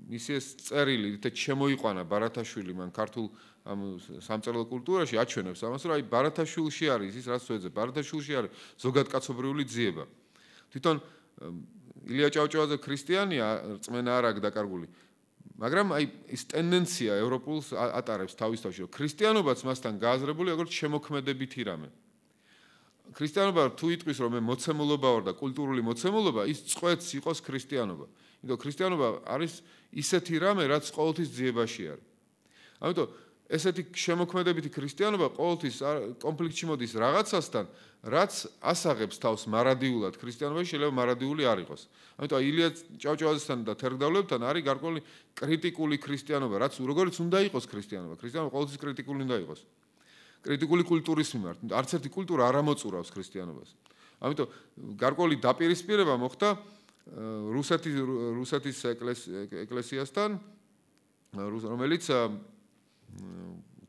მისი ეს წერილი თეთრ შემოიყვანა ბარათაშვილი მან ქართულ ამ სამწერლო კულტურაში აჩვენებს ამას რომ აი ბარათაშვილში არის ის რაც ვეძებ. ბარათაშვილში არის ზოგადკაცობრიული ძიება. თვითონ ილია ჭავჭავაძე ქრისტიანია, რწმენა არ აქვს დაკარგული. მაგრამ აი ის ტენდენცია ევროპულს ატარებს თავის თავში, რომ ქრისტიანობაც მასთან გააზრებული როგორც შემოქმედებითი რამე. ქრისტიანობა თუ იტყვის რომ მე მოცემულობა ვარ და კულტურული მოცემულობა, ის წყვეთს იყოს ქრისტიანობა. იმიტომ ქრისტიანობა არის ისეთი რამე, რაც ყოველთვის ძიებაში არის. ამიტომ ესეთი შემოქმედებითი ქრისტიანობა ყოველთვის კონფლიქტში მოდის რაღაცასთან, რაც ასაღებს თავს მარადიულად ქრისტიანობაში, შეიძლება მარადიული არ იყოს. ამიტომ ილია ჭავჭავაძესთან და თერგდავლებთან არის გარკვეული კრიტიკული ქრისტიანობა, რაც როგორიც უნდა იყოს ქრისტიანობა. ქრისტიანობა ყოველთვის კრიტიკული უნდა იყოს. კრიტიკული კულტურის მიმართ. არც ერთი კულტურა არ ამოწურავს ქრისტიანობას. ამიტომ გარკვეული დაპირისპირება მოხდა რუსეთის რუსეთის ეკლესიასთან რომელიც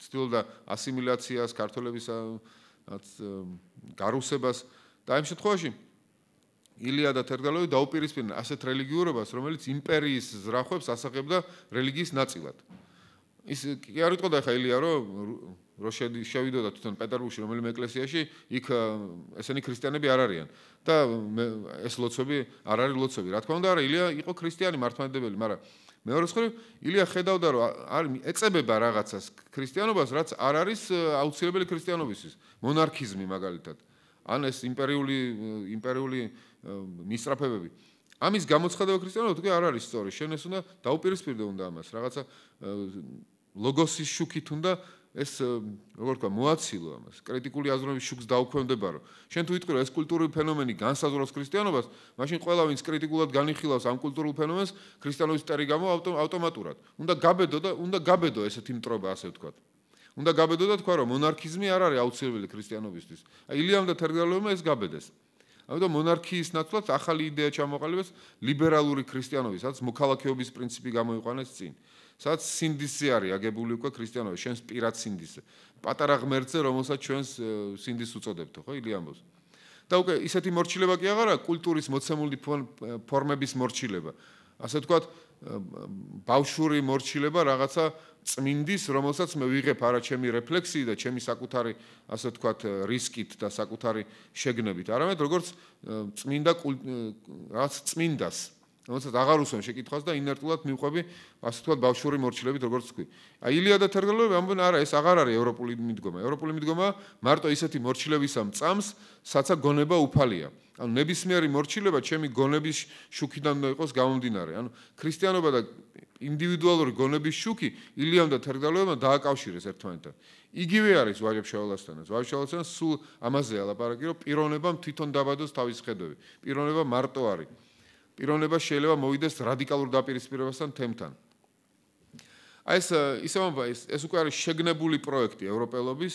ცდილობდა ასიმილაციას ქართველების გარუსებას. და იმ შემთხვევაში ილია და თერგდალოვი დაუპირისპირდნენ ასეთ რელიგიურობას რომელიც იმპერიის ზრახვებს ასახებდა რელიგიის ნაწილად. ის კი არ იტყოდა ხა ილია რო შევიდოდა თვითონ პეტერბურგში რომელიმე ეკლესიაში იქ ესენი ქრისტიანები არ არიან. და ეს ლოცვები არ არის ლოცვები. რა თქმა უნდა არა ილია იყო ქრისტიანი მართლმადიდებელი მაგრამ მეორე ხრი ილია ხედავდა რომ არ ეწებება რაღაცას ქრისტიანობას რაც არ არის აუცილებელი ქრისტიანობისთვის. მონარქიზმი მაგალითად. ან ეს იმპერიული იმპერიული მისწრაფებები. ამის გამოცხადება ქრისტიანობა თქო არ არის სწორი. შენ ეს უნდა დაუპირისპირდე უნდა ამას. რაღაცა ლოგოსის შუქით უნდა ეს როგორ თქვა მოაცილო ამას. კრიტიკული აზროვნების შუქს დაუქვემდება რომ შენ თუ იტყვი რომ ეს კულტურული ფენომენი განსაზღვრავს ქრისტიანობას მაშინ ყველა ვინც კრიტიკულად განიხილავს ამ კულტურულ ფენომენს ქრისტიანობის ტერი გამო ავტომატურად. უნდა გაბედო და უნდა გაბედო ესეთი მტრობა ასე ვთქვა. უნდა გაბედო და თქვა რომ მონარქიზმი არ არის აუცილებელი ქრისტიანობისთვის. აი ილიამ და თერგდალოვმა ეს გაბედეს. ამიტომ მონარქიის ნაცვლად ახალი იდეა ჩამოყალიბეს ლიბერალური ქრისტიანობის სადაც მოქალაქეობის პრინციპი გამოიყვანეს წინ სადაც სინდისი არის აგებული უკვე ქრისტიანობა, შენს პირად სინდისი. პატარა ღმერთზე, რომელსაც ჩვენს სინდის უწოდებთ, ხო, ილიამბოს. და უკვე ისეთი მორჩილება კი აღარა, კულტურის მოცემული ფორმების მორჩილება. ასე ვთქვათ, ბავშვური მორჩილება რაღაცა წმინდის, რომელსაც მე ვიღებ არა ჩემი რეფლექსიით და ჩემი საკუთარი, ასე ვთქვათ, რისკით და საკუთარი შეგნებით, არამედ როგორც წმინდა რაღაც წმინდას. რომელსაც აღარ უსვენ შეკითხვას და ინერტულად მიყვები ასე თქვა ბავშვური მორჩილებით როგორც თქვი. აი ილია და თერგალოვი ამბობენ არა ეს აღარ არის ევროპული მიდგომა. ევროპული მიდგომა მარტო ისეთი მორჩილებისა მწამს, საცა გონება უფალია. ანუ ნებისმიერი მორჩილება ჩემი გონების შუქიდან უნდა იყოს გამომდინარე. ანუ ქრისტიანობა და ინდივიდუალური გონების შუქი ილიამ და თერგალოვმა დააკავშირეს ერთმანეთთან. იგივე არის ვაჟებ შევალასთანაც. ვაჟებ შევალასთანაც სულ ამაზეა ლაპარაკი, რომ პიროვნებამ თვითონ დაბადოს თავის ხედვები. პიროვნება მარტო არის. პიროვნება შეიძლება მოვიდეს რადიკალურ დაპირისპირებასთან თემთან. აი ეს ისე მომბა ეს ეს უკვე არის შეგნებული პროექტი ევროპელობის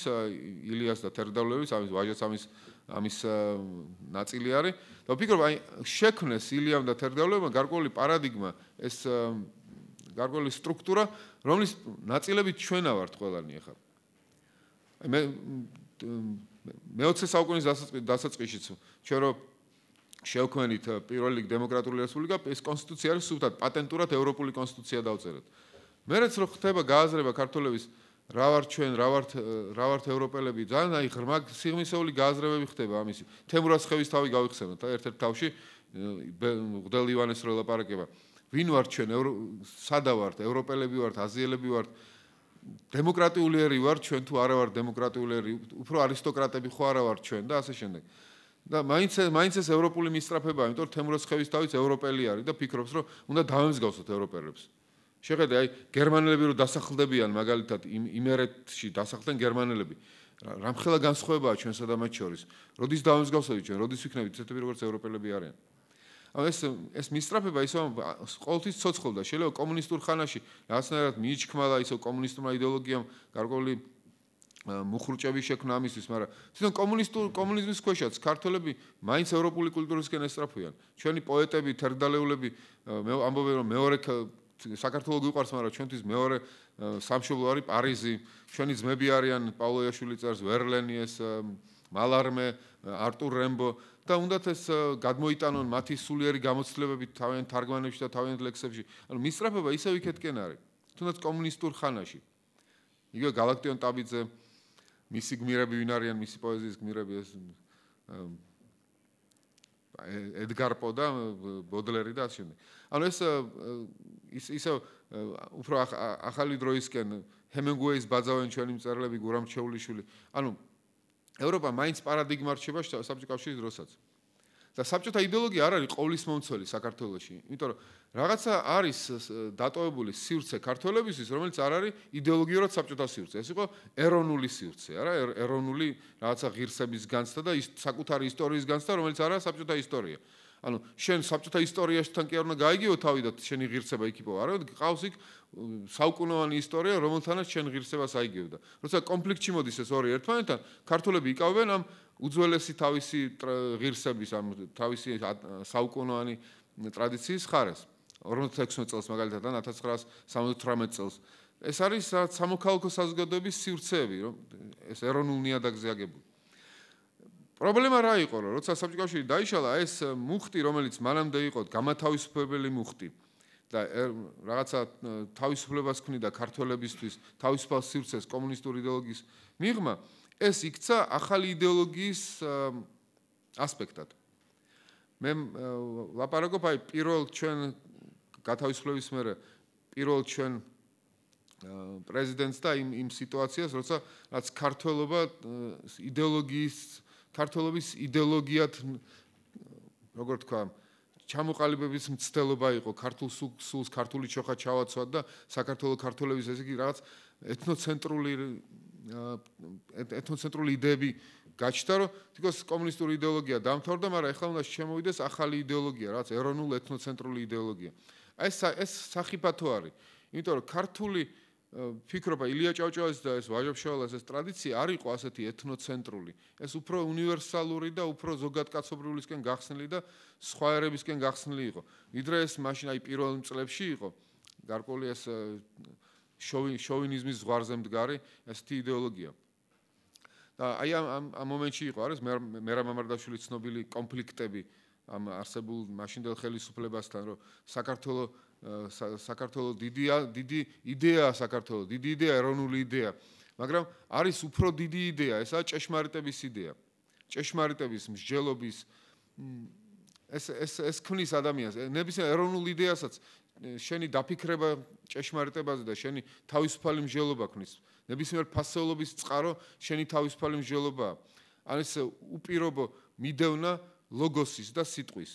ილიას და თერდავლების ამის ვაჟაც ამის ამის ნაწილი არის და ვფიქრობ აი შექმნეს ილიამ და თერდავლებმა გარკვეული პარადიგმა ეს გარკვეული სტრუქტურა რომლის ნაწილები ჩვენა ვართ ყველანი ახლა აი მე მე 20 საუკუნის დასაწყისშიც ჩვენ რომ შევქმნით პირველი დემოკრატიული რესპუბლიკა, ეს კონსტიტუცია არის სულთან პატენტურად ევროპული კონსტიტუცია დავწერეთ. მერეც რო ხდება გააზრება ქართულების რა ვარ ჩვენ, რა ვართ რა ვართ ევროპელები, ძალიან აი ღრმა სიღმისეული გააზრებები ხდება ამისი. თემურას ხევის თავი გავიხსენოთ, ერთ-ერთ თავში ღდელ ივანეს რო ლაპარაკება. ვინ ვარ ჩვენ, სადა ვართ, ევროპელები ვართ, აზიელები ვართ? დემოკრატიული ერი ვარ ჩვენ თუ არა ვარ დემოკრატიული ერი, უფრო არისტოკრატები ხო არა ვარ ჩვენ და ასე შემდეგ. და მაინც მაინც ეს ევროპული მისწრაფება, იმიტომ რომ თემურას ხევის თავიც ევროპელი არის და ფიქრობს, რომ უნდა დავემსგავსოთ ევროპელებს. შეხედე, აი გერმანელები რო დასახლდებიან მაგალითად იმერეთში დასახლდნენ გერმანელები. რამხელა განსხვავებაა ჩვენსა და მათ შორის. როდის დავემსგავსოთ ჩვენ, როდის ვიქნებით ისეთები როგორც ევროპელები არიან. ამ ეს ეს მისწრაფება ისო ყოველთვის ცოცხლობდა. შეიძლება კომუნისტურ ხანაში რაღაცნაირად მიიჩქმალა ისო კომუნისტურმა იდეოლოგიამ გარკვეული მუხრუჭები შექმნა ამისთვის, მაგრამ თვითონ კომუნისტურ კომუნიზმის ქვეშაც ქართველები მაინც ევროპული კულტურისკენ ესწრაფვიან. ჩვენი პოეტები, თერგდალეულები ამბობენ რომ მეორე საქართველოს გვიყვარს, მაგრამ ჩვენთვის მეორე სამშობლო არის პარიზი. ჩვენი ძმები არიან პავლო იაშვილი წერს ვერლენი ეს მალარმე, არტურ რემბო და უნდათ ეს გადმოიტანონ მათი სულიერი გამოცდილებები თავიანთ თარგმანებში და თავიანთ ლექსებში. ანუ მისწრაფება ისევ იქეთკენ არის. თუნდაც კომუნისტურ ხანაში. იგივე galaktion tabidze მისი გმირები ვინ არიან მისი პოეზიის გმირები ეს ედგარ პო და ბოდლერი და ასე. ანუ ეს ის ისე უფრო ახალი დროისკენ ჰემინგუეის ბაძავენ ჩვენი მწერლები გურამ ჩეულიშვილი. ანუ ევროპა მაინც პარადიგმა რჩება საბჭოთა კავშირის დროსაც. და საბჭოთა იდეოლოგია არ არის ყოვლის მომცველი საქართველოში, იმიტომ რომ რაღაცა არის დატოვებული სივრცე ქართველებისთვის, რომელიც არ არის იდეოლოგიურად საბჭოთა სივრცე. ეს იყო ეროვნული სივრცე, არა, ეროვნული რაღაცა ღირსების განცდა და საკუთარი ისტორიის განცდა, რომელიც არა საბჭოთა ისტორია. ანუ შენ საბჭოთა ისტორიაშთან კი არ უნდა გაიგიო თავი და შენი ღირსება იქ იყო, არა, ყავს იქ საუკუნოვანი ისტორია, რომელთანაც შენ ღირსებას აიგებდა. როცა კონფლიქტში მოდის ეს ორი ერთმანეთთან, ქართველები იკავებენ ამ უძველესი თავისი ღირსების ამ თავისი საუკუნოვანი ტრადიციის ხარეს. 56 წელს მაგალითად ან 1978 წელს. ეს არის სამოქალაქო საზოგადოების სივრცეები რომ ეს ეროვნულ ნიადაგზე აგებული. პრობლემა რა იყო რომ როცა საბჭოთა კავშირი დაიშალა ეს მუხტი რომელიც მანამდე იყო გამათავისუფლებელი მუხტი და რაღაცა თავისუფლებას ქმნიდა ქართველებისთვის თავისუფალ სივრცეს კომუნისტური იდეოლოგიის მიღმა ეს იქცა ახალი იდეოლოგიის ასპექტად. მე ლაპარაკობ აი პირველ ჩვენ გათავისუფლების მერე პირველ ჩვენ პრეზიდენტს და იმ იმ სიტუაციას, როცა რაც ქართლობა იდეოლოგიის ქართლობის იდეოლოგიათ როგორ თქვა ჩამოყალიბების მცდელობა იყო ქართულ სულს ქართული ჩოხა ჩავაცვა და საქართველოს ქართლების ესე იგი რაღაც ეთნოცენტრული ეთნოცენტრული იდეები გაჩნდა, რომ თქოს კომუნისტური იდეოლოგია დამთავრდა, მაგრამ ეხლა უნდა შემოვიდეს ახალი იდეოლოგია, რაც ეროვნულ ეთნოცენტრული იდეოლოგია. ეს ეს სახიფათო არის. იმიტომ რომ ქართული ფიქრობა ილია ჭავჭავაძის და ეს ვაჟობშოალას ეს ტრადიცია არ იყო ასეთი ეთნოცენტრული. ეს უფრო უნივერსალური და უფრო ზოგადკაცობრიულისკენ გახსნილი და სხვა ერებისკენ გახსნილი იყო. ვიდრე ეს მაშინ აი პირველ წლებში იყო. გარკვეული ეს შოვინიზმის ზღვარზე მდგარი ესეთი იდეოლოგია. და აი ამ ამ მომენტში იყო არის მერა მამარდაშვილის ცნობილი კონფლიქტები ამ არსებულ მაშინდელ ხელისუფლებასთან, რომ საქართველოს საქართველოს დიდია, დიდი იდეა საქართველოს, დიდი იდეა, ეროვნული იდეა, მაგრამ არის უფრო დიდი იდეა, ესაა ჭეშმარიტების იდეა. ჭეშმარიტების მსჯელობის ეს ეს ეს ქმნის ადამიანს, ნებისმიერ ეროვნულ იდეასაც შენი დაფიქრება ჭეშმარიტებაზე და შენი თავისუფალი მსჯელობა ქნის. ნებისმიერ ფასეულობის წყარო შენი თავისუფალი მსჯელობაა. ან ეს უპირობო მიდევნა ლოგოსის და სიტყვის.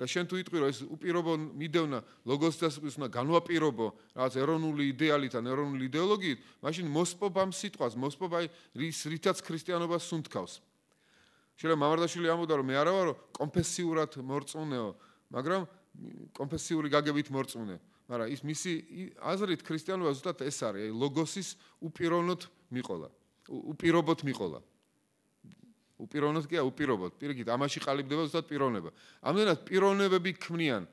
და შენ თუ იტყვი რომ ეს უპირობო მიდევნა ლოგოსის და სიტყვის უნდა განვაპირობო რაღაც ეროვნული იდეალით ან ეროვნული იდეოლოგიით, მაშინ მოსპობ ამ სიტყვას, მოსპობ აი რის რითაც ქრისტიანობას სუნთქავს. შეიძლება მამარდაშვილი ამბობდა რომ მე არა ვარო კონფესიურად მორწმუნეო, მაგრამ კონფესიური გაგებით მორწმუნე, მაგრამ ის მისი აზრით ქრისტიანობა ზუსტად ეს არის, აი ლოგოსის უპიროვნოთ მიყოლა. უპირობოთ მიყოლა. უპიროვნოთ კი აუპირობოთ. პირიქით, ამაში ყალიბდება ზუსტად პიროვნება. ამდენად პიროვნებები ქმნიან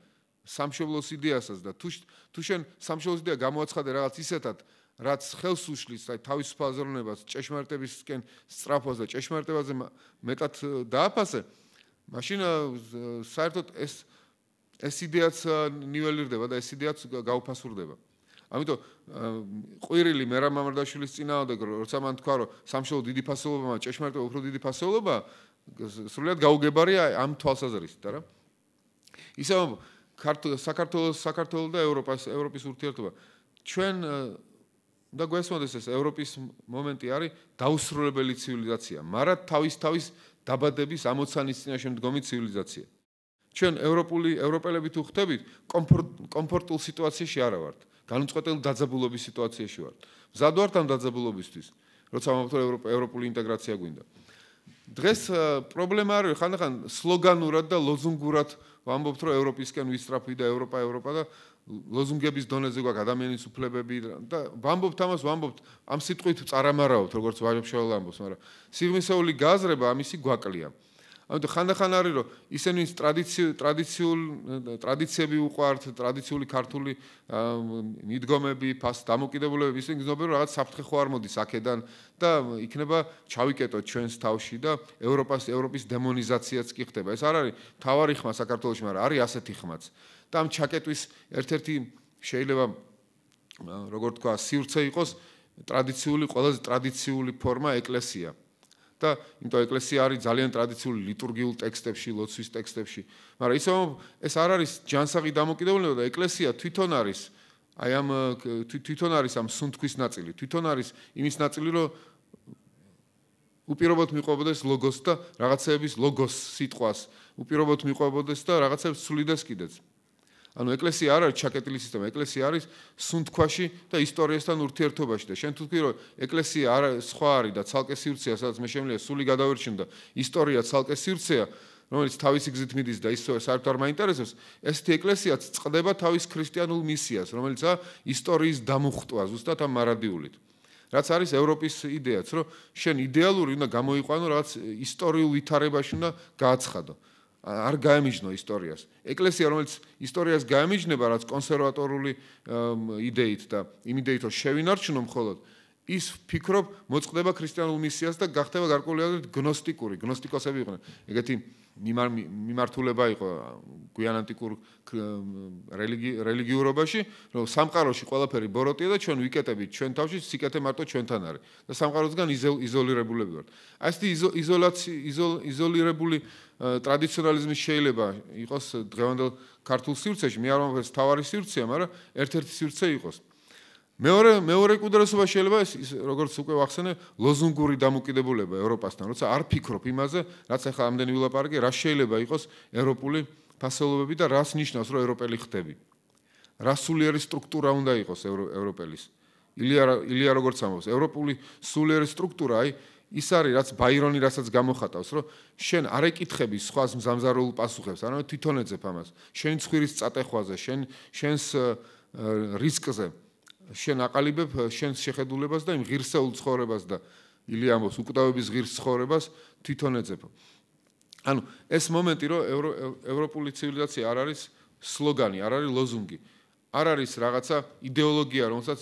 სამშობლოს იდეასაც და თუ თუ შენ სამშობლოს იდეა გამოაცხადე რაღაც ისეთად, რაც ხელს უშლის აი თავისუფალ ზრუნებას, ჭეშმარიტებისკენ სწრაფოს და ჭეშმარიტებაზე მეტად დააფასე, მაშინ საერთოდ ეს ეს იდეაც ნიველირდება და ეს იდეაც გაუფასურდება. ამიტომ ყვირილი მერამ მამრდაშვილის წინააღმდეგ როცა მან თქვა რომ სამშობლო დიდი ფასეულობა, ჭეშმარიტება უფრო დიდი ფასეულობა, სრულიად გაუგებარია ამ თვალსაზრისით, არა? ისევ საქართველოს საქართველოს და ევროპას ევროპის ურთიერთობა ჩვენ და გვესმოდეს ეს ევროპის მომენტი არის დაუსრულებელი ცივილიზაცია, მაგრამ თავის თავის დაბადების ამოცანის წინაშე მდგომი ცივილიზაცია. ჩვენ ევროპული ევროპელები თუ ხვდებით კომფორტულ სიტუაციაში არა ვართ. განუწყვეტელ დაძაბულობის სიტუაციაში ვართ. მზად ვართ ამ დაძაბულობისთვის როცა მომხდარ ევროპული ინტეგრაცია გვინდა. დღეს პრობლემა არის ხანდახან სლოგანურად და ლოზუნგურად ვამბობთ რომ ევროპისკენ ვისწრაფვი და ევროპა ევროპა და ლოზუნგების დონეზე გვაქვს ადამიანის უფლებები და ვამბობთ ამას ვამბობთ ამ სიტყვით წარამარავთ როგორც ვაჟებშოვალ ამბობს მაგრამ სიღმისეული გაზრება ამისი გვაკლია ამიტომ ხანდახან არის რომ ისინი ტრადიციულ ტრადიციულ ტრადიციები უყვართ, ტრადიციული ქართული მიდგომები, ფას დამოკიდებულებები, ისინი გზნობენ რომ რაღაც საფრთხე ხო არ მოდის აქედან და იქნება ჩავიკეტოთ ჩვენს თავში და ევროპას ევროპის დემონიზაციაც კი ხდება. ეს არ არის თავარი ხმა საქართველოს, მაგრამ არის ასეთი ხმაც. და ამ ჩაკეტვის ერთ-ერთი შეიძლება როგორ თქვა, სივრცე იყოს ტრადიციული, ყველაზე ტრადიციული ფორმა ეკლესია. და იმიტომ ეკლესია არის ძალიან ტრადიციული ლიტურგიულ ტექსტებში, ლოცვის ტექსტებში. მაგრამ ისე ეს არ არის ჯანსაღი დამოკიდებულება და ეკლესია თვითონ არის აი ამ თვითონ არის ამ სუნთქვის ნაწილი. თვითონ არის იმის ნაწილი, რომ უპირობოდ მიყვებოდეს ლოგოს და რაღაცეების ლოგოს სიტყვას, უპირობოდ მიყვებოდეს და რაღაცებს სულიდეს კიდეც. ანუ ეკლესია არ არის ჩაკეტილი სისტემა, ეკლესია არის სუნთქვაში და ისტორიასთან ურთიერთობაში და შენ თუ თქვი რომ ეკლესია არ სხვა არის და ცალკე სივრცეა, სადაც მე შემიძლია სული გადავერჩინო და ისტორია ცალკე სივრცეა, რომელიც თავისი გზით მიდის და ის საერთოდ არ მაინტერესებს, ესეთი ეკლესიაც წდება თავის ქრისტიანულ მისიას, რომელიცაა ისტორიის დამუხტვა ზუსტად ამ მარადიულით. რაც არის ევროპის იდეაც, რომ შენ იდეალური უნდა გამოიყვანო რაღაც ისტორიულ ვითარებაში უნდა გააცხადო. არ გაემიჯნო ისტორიას. ეკლესია რომელიც ისტორიას გაემიჯნება, რაც კონსერვატორული იდეით და იმ იდეით რომ შევინარჩუნო მხოლოდ ის ფიქრობ მოწყდება ქრისტიანულ მისიას და გახდება გარკვეული გნოსტიკური, გნოსტიკოსები იყვნენ. ეგეთი მიმართულება იყო გვიან ანტიკურ რელიგიურობაში, რომ სამყაროში ყველაფერი ბოროტია და ჩვენ ვიკეტებით ჩვენ თავში სიკეთე მარტო ჩვენთან არის და სამყაროსგან იზოლირებულები ვართ. აი ესეთი იზოლაცი იზოლირებული ტრადიციონალიზმი შეიძლება იყოს დღევანდელ ქართულ სივრცეში, მე არ მომხდეს თავარი სივრცეა, მაგრამ ერთ-ერთი სივრცე იყოს. მეორე მეორე კუდრესობა შეიძლება ის როგორც უკვე ვახსენე ლოზუნგური დამოკიდებულება ევროპასთან როცა არ ფიქრობ იმაზე რაც ახლა ამდენი ვილაპარაკე რა შეიძლება იყოს ევროპული ფასეულობები და რას ნიშნავს რომ ევროპელი ხდები. რა სულიერი სტრუქტურა უნდა იყოს ევროპელის? ილია ილია როგორც ამბობს ევროპული სულიერი სტრუქტურა აი ის არის რაც ბაირონი რასაც გამოხატავს რომ შენ არ ეკითხები სხვას მზამზარულ პასუხებს არამედ თვითონ ეძებ ამას შენ ცხვირის წატეხვაზე შენ შენს რისკზე შენ აყალიბებ შენს შეხედულებას და იმ ღირსეულ ცხოვრებას და ილიამოს უკვდავების ღირს ცხოვრებას თვითონ ეძებ. ანუ ეს მომენტი რომ ევროპული ცივილიზაცია არ არის სლოგანი, არ არის ლოზუნგი. არ არის რაღაცა идеოლოგია, რომელსაც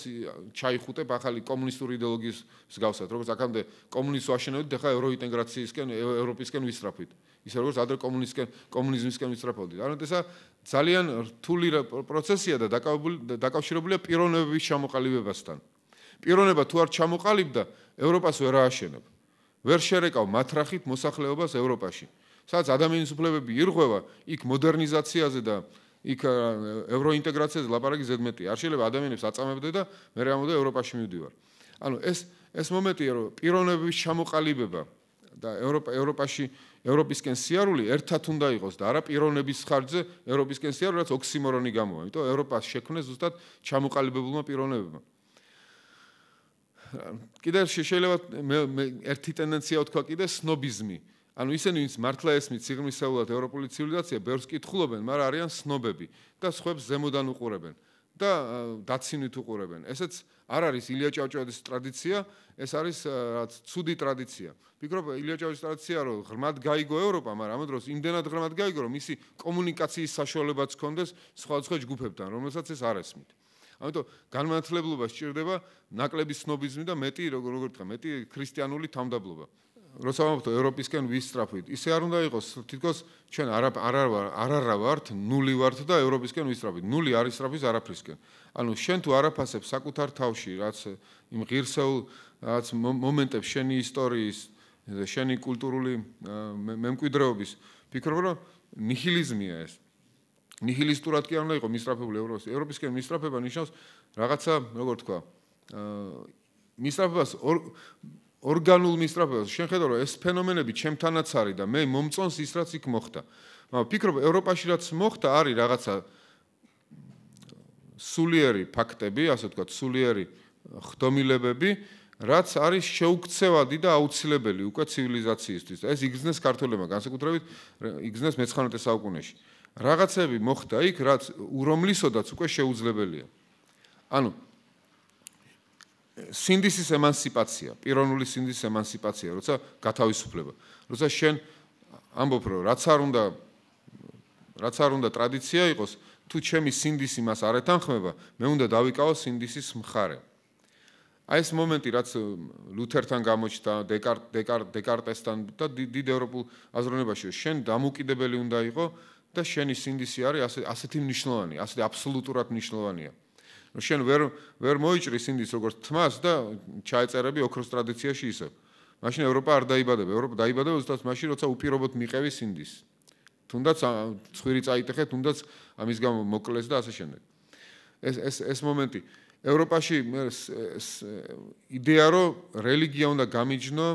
ჩაიხუტებ ახალი კომუნისტური идеოლოგიის მსგავსად, როგორც აქამდე კომუნისტო აშენებით, ახლა ევროინტეგრაციისკენ, ევროპისკენ ვისწრაფვით. ისე როგორც ადრე კომუნისტკენ, კომუნიზმისკენ ვისწრაფავდით. ანუ ესა ძალიან რთული პროცესია და დაკავშირებულია პიროვნებების ჩამოყალიბებასთან. პიროვნება თუ არ ჩამოყალიბდა, ევროპას ვერ ააშენებ. ვერ შერეკავ матрахით მოსახლეობას ევროპაში. სადაც ადამიანის უფლებები ირღვევა, იქ მოდერნიზაციაზე და იქ ევროინტეგრაციაზე ლაპარაკი ზედმეტი. არ შეიძლება ადამიანებს აწამებდე და მე რამოდე ევროპაში მივდივარ. ანუ ეს ეს მომენტია რომ პიროვნების ჩამოყალიბება და ევროპა ევროპაში ევროპისკენ სიარული ერთად უნდა იყოს და არა პიროვნების ხარჯზე ევროპისკენ სიარული რაც ოქსიმორონი გამოვა. იმიტომ ევროპას შექმნეს ზუსტად ჩამოყალიბებულმა პიროვნებებმა. კიდევ შეიძლება მე ერთი ტენდენცია ვთქვა კიდე სნობიზმი. ანუ ისინი ვინც მართლა ესმით სიღრმისეულად ევროპული ცივილიზაცია ბევრს კითხულობენ, მაგრამ არიან სნობები და სხვებს ზემოდან უყურებენ და დაცინვით უყურებენ. ესეც არ არის ილია ჭავჭავაძის ტრადიცია, ეს არის რაც ცუდი ტრადიცია. ფიქრობ ილია ჭავჭავაძის ტრადიცია რომ ღრმად გაიგო ევროპა, მაგრამ ამ დროს იმდენად ღრმად გაიგო, რომ მისი კომუნიკაციის საშუალებაც ჰქონდეს სხვადასხვა ჯგუფებთან, რომელსაც ეს არ ესმით. ამიტომ განმანათლებლობა სჭირდება ნაკლები სნობიზმი და მეტი როგორ როგორ თქვა, მეტი ქრისტიანული თავდაბლობა. როცა ვამბობთ ევროპისკენ ვისტრაფით, ისე არ უნდა იყოს თითქოს ჩვენ არა არა არა ვართ, ნული ვართ და ევროპისკენ ვისტრაფით. ნული არის სწრაფის არაფრისკენ. ანუ შენ თუ არაფასებ საკუთარ თავში, რაც იმ ღირსეულ რაც მომენტებს შენი ისტორიის, შენი კულტურული მემკვიდრეობის, ფიქრობ რომ ნიჰილიზმია ეს. ნიჰილისტურად კი არ უნდა იყოს მისტრაფებული ევროპის. ევროპისკენ მისტრაფება ნიშნავს რაღაცა, როგორ თქვა, აა მისტრაფებას ორგანულ მისტრაფებას შენ ხედავ რომ ეს ფენომენები ჩემთანაც არის და მე მომწონს ის რაც იქ მოხდა. მაგრამ ფიქრობ ევროპაში რაც მოხდა არის რაღაცა სულიერი ფაქტები, ასე ვთქვათ, სულიერი ხდომილებები, რაც არის შეუქცევადი და აუცილებელი უკვე ცივილიზაციისთვის. ეს იგზნეს ქართულებმა განსაკუთრებით იგზნეს მე-19 საუკუნეში. რაღაცები მოხდა იქ, რაც ურომლისოდაც უკვე შეუძლებელია. ანუ სინდისის ემანსიპაცია, პიროვნული სინდისის ემანსიპაცია, როცა გათავისუფლება. როცა შენ ამბობ, რომ რაც არ უნდა რაც არ უნდა ტრადიცია იყოს, თუ ჩემი სინდისი მას არ ეთანხმება, მე უნდა დავიკავო სინდისის მხარე. აი ეს მომენტი, რაც ლუთერთან გამოჩნდა, დეკარტ დეკარტ დეკარტესთან და დიდ ევროპულ აზროვნებაში, შენ დამოუკიდებელი უნდა იყო და შენი სინდისი არის ასე ასეთი მნიშვნელოვანი, ასეთი აბსოლუტურად მნიშვნელოვანია. რომ შენ ვერ ვერ მოიჭრი სინდის როგორც თმას და ჩაეწერები ოქროს ტრადიციაში ისე. მაშინ ევროპა არ დაიბადება, ევროპა დაიბადება ზუსტად მაშინ, როცა უპირობოდ მიყევი სინდის. თუნდაც ცხვირი წაიტეხე, თუნდაც ამის გამო მოკლეს და ასე შემდეგ. ეს ეს ეს მომენტი ევროპაში იდეა რომ რელიგია უნდა გამიჯნო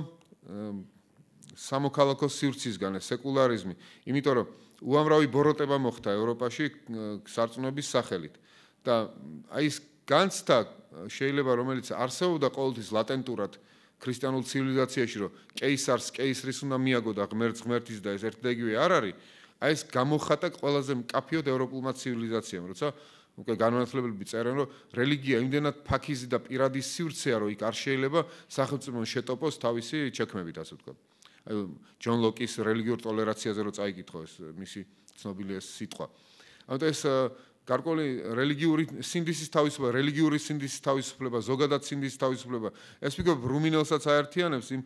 სამოქალაქო სივრცისგან სეკულარიზმი, იმიტომ რომ უამრავი ბოროტება მოხდა ევროპაში სარწმუნოების სახელით და აი ეს განცდა შეიძლება რომელიც არსებობდა ყოველთვის ლატენტურად ქრისტიანულ ცივილიზაციაში რომ კეისარს კეისრის უნდა მიაგო და ღმერთს ღმერთის და ეს ერთი და იგივე არ არის აი ეს გამოხატა ყველაზე მკაფიოდ ევროპულმა ცივილიზაციამ როცა უკვე განმანათლებელები წერენ რომ რელიგია იმდენად ფაქიზი და პირადი სივრცეა რომ იქ არ შეიძლება სახელმწიფო შეტოპოს თავისი ჩექმებით ასე ვთქვათ. აი ჯონ ლოკის რელიგიურ ტოლერაციაზე რო წაიკითხო ეს მისი ცნობილი ეს სიტყვა. ამიტომ ეს გარკვეული რელიგიური სინდისის თავისუფლება, რელიგიური სინდისის თავისუფლება, ზოგადად სინდისის თავისუფლება, ეს ფიქრობ რუმინელსაც აერთიანებს იმ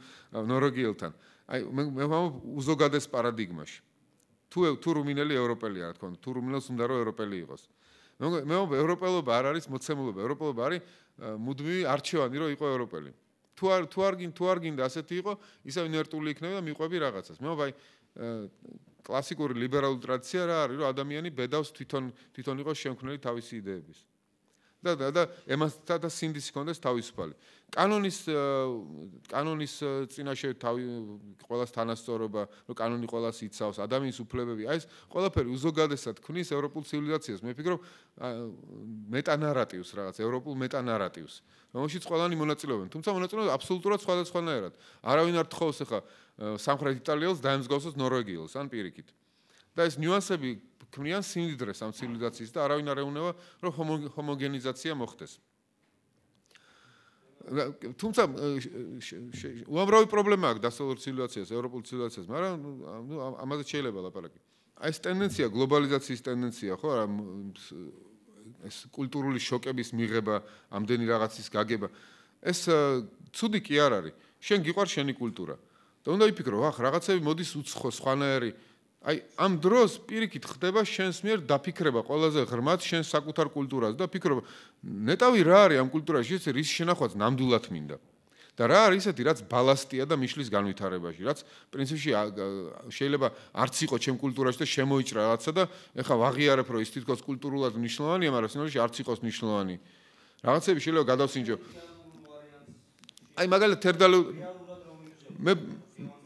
ნორვეგიელთან. აი მე მე უზოგადეს პარადიგმაში. თუ თუ რუმინელი ევროპელია, რა თქმა უნდა, თუ რუმინელს უნდა რომ ევროპელი იყოს. მე მე ევროპელობა არ არის მოცემულობა, ევროპელობა არის მუდმივი არჩევანი რომ იყო ევროპელი. თუ არ თუ არ გინ თუ არ გინდა ასეთი იყო, ისე ინერტული იქნება და მიყვები რაღაცას. მე ვაი კლასიკური ლიბერალური ტრადიცია რა არის, რომ ადამიანი ბედავს თვითონ თვითონ იყოს შემქმნელი თავისი იდეების. და და და ემასთა და სინდისი კონდეს თავისუფალი. კანონის კანონის წინაშე თავი ყოველას თანასწორობა, რომ კანონი ყოველას იცავს, ადამიანის უფლებები, აი ეს ყველაფერი უზოგადესად ქმნის ევროპულ ცივილიზაციას. მე ვფიქრობ მეტანარატივს რაღაც, ევროპულ მეტანარატივს. რომელშიც ყველანი მონაწილეობენ, თუმცა მონაწილეობენ აბსოლუტურად სხვადასხვანაირად. არავინ არ თხოვს ახლა სამხრეთ იტალიელს დაემსგავსოს ნორვეგიელს ან პირიქით. და ეს ნიუანსები ქმნიან სიმდიდრეს ამ ცივილიზაციის და არავინ არ ეუნება რომ ჰომოგენიზაცია მოხდეს. თუმცა უამრავი პრობლემა აქვს დასავლურ ცივილიზაციას, ევროპულ ცივილიზაციას, მაგრამ ნუ ამაზე შეიძლება ლაპარაკი. აი ეს ტენდენცია, გლობალიზაციის ტენდენცია, ხო, რა ეს კულტურული შოკების მიღება, ამდენი რაღაცის გაგება, ეს ცუდი კი არ არის. შენ გიყვარ შენი კულტურა. და უნდა იფიქრო, ახ რაღაცები მოდის უცხო, სხვანაირი. აი, ამ დროს პირიქით ხდება შენს მიერ დაფიქრება ყველაზე ღრმად შენ საკუთარ კულტურაზე და ფიქრობ, ნეტავი რა არის ამ კულტურაში, ეს რის შენახვაც ნამდვილად მინდა. და რა არის ესეთი, რაც ბალასტია და მიშლის განვითარებაში, რაც პრინციპში შეიძლება არც იყოს ჩემ კულტურაში და შემოიჭრა რაღაცა და ეხა ვაღიარებ, რომ ის თითქოს კულტურულად მნიშვნელოვანია, მაგრამ სინოლოგიაში არც იყოს მნიშვნელოვანი. რაღაცები შეიძლება გადავსინჯო. აი, მაგალითად, თერდალუ მე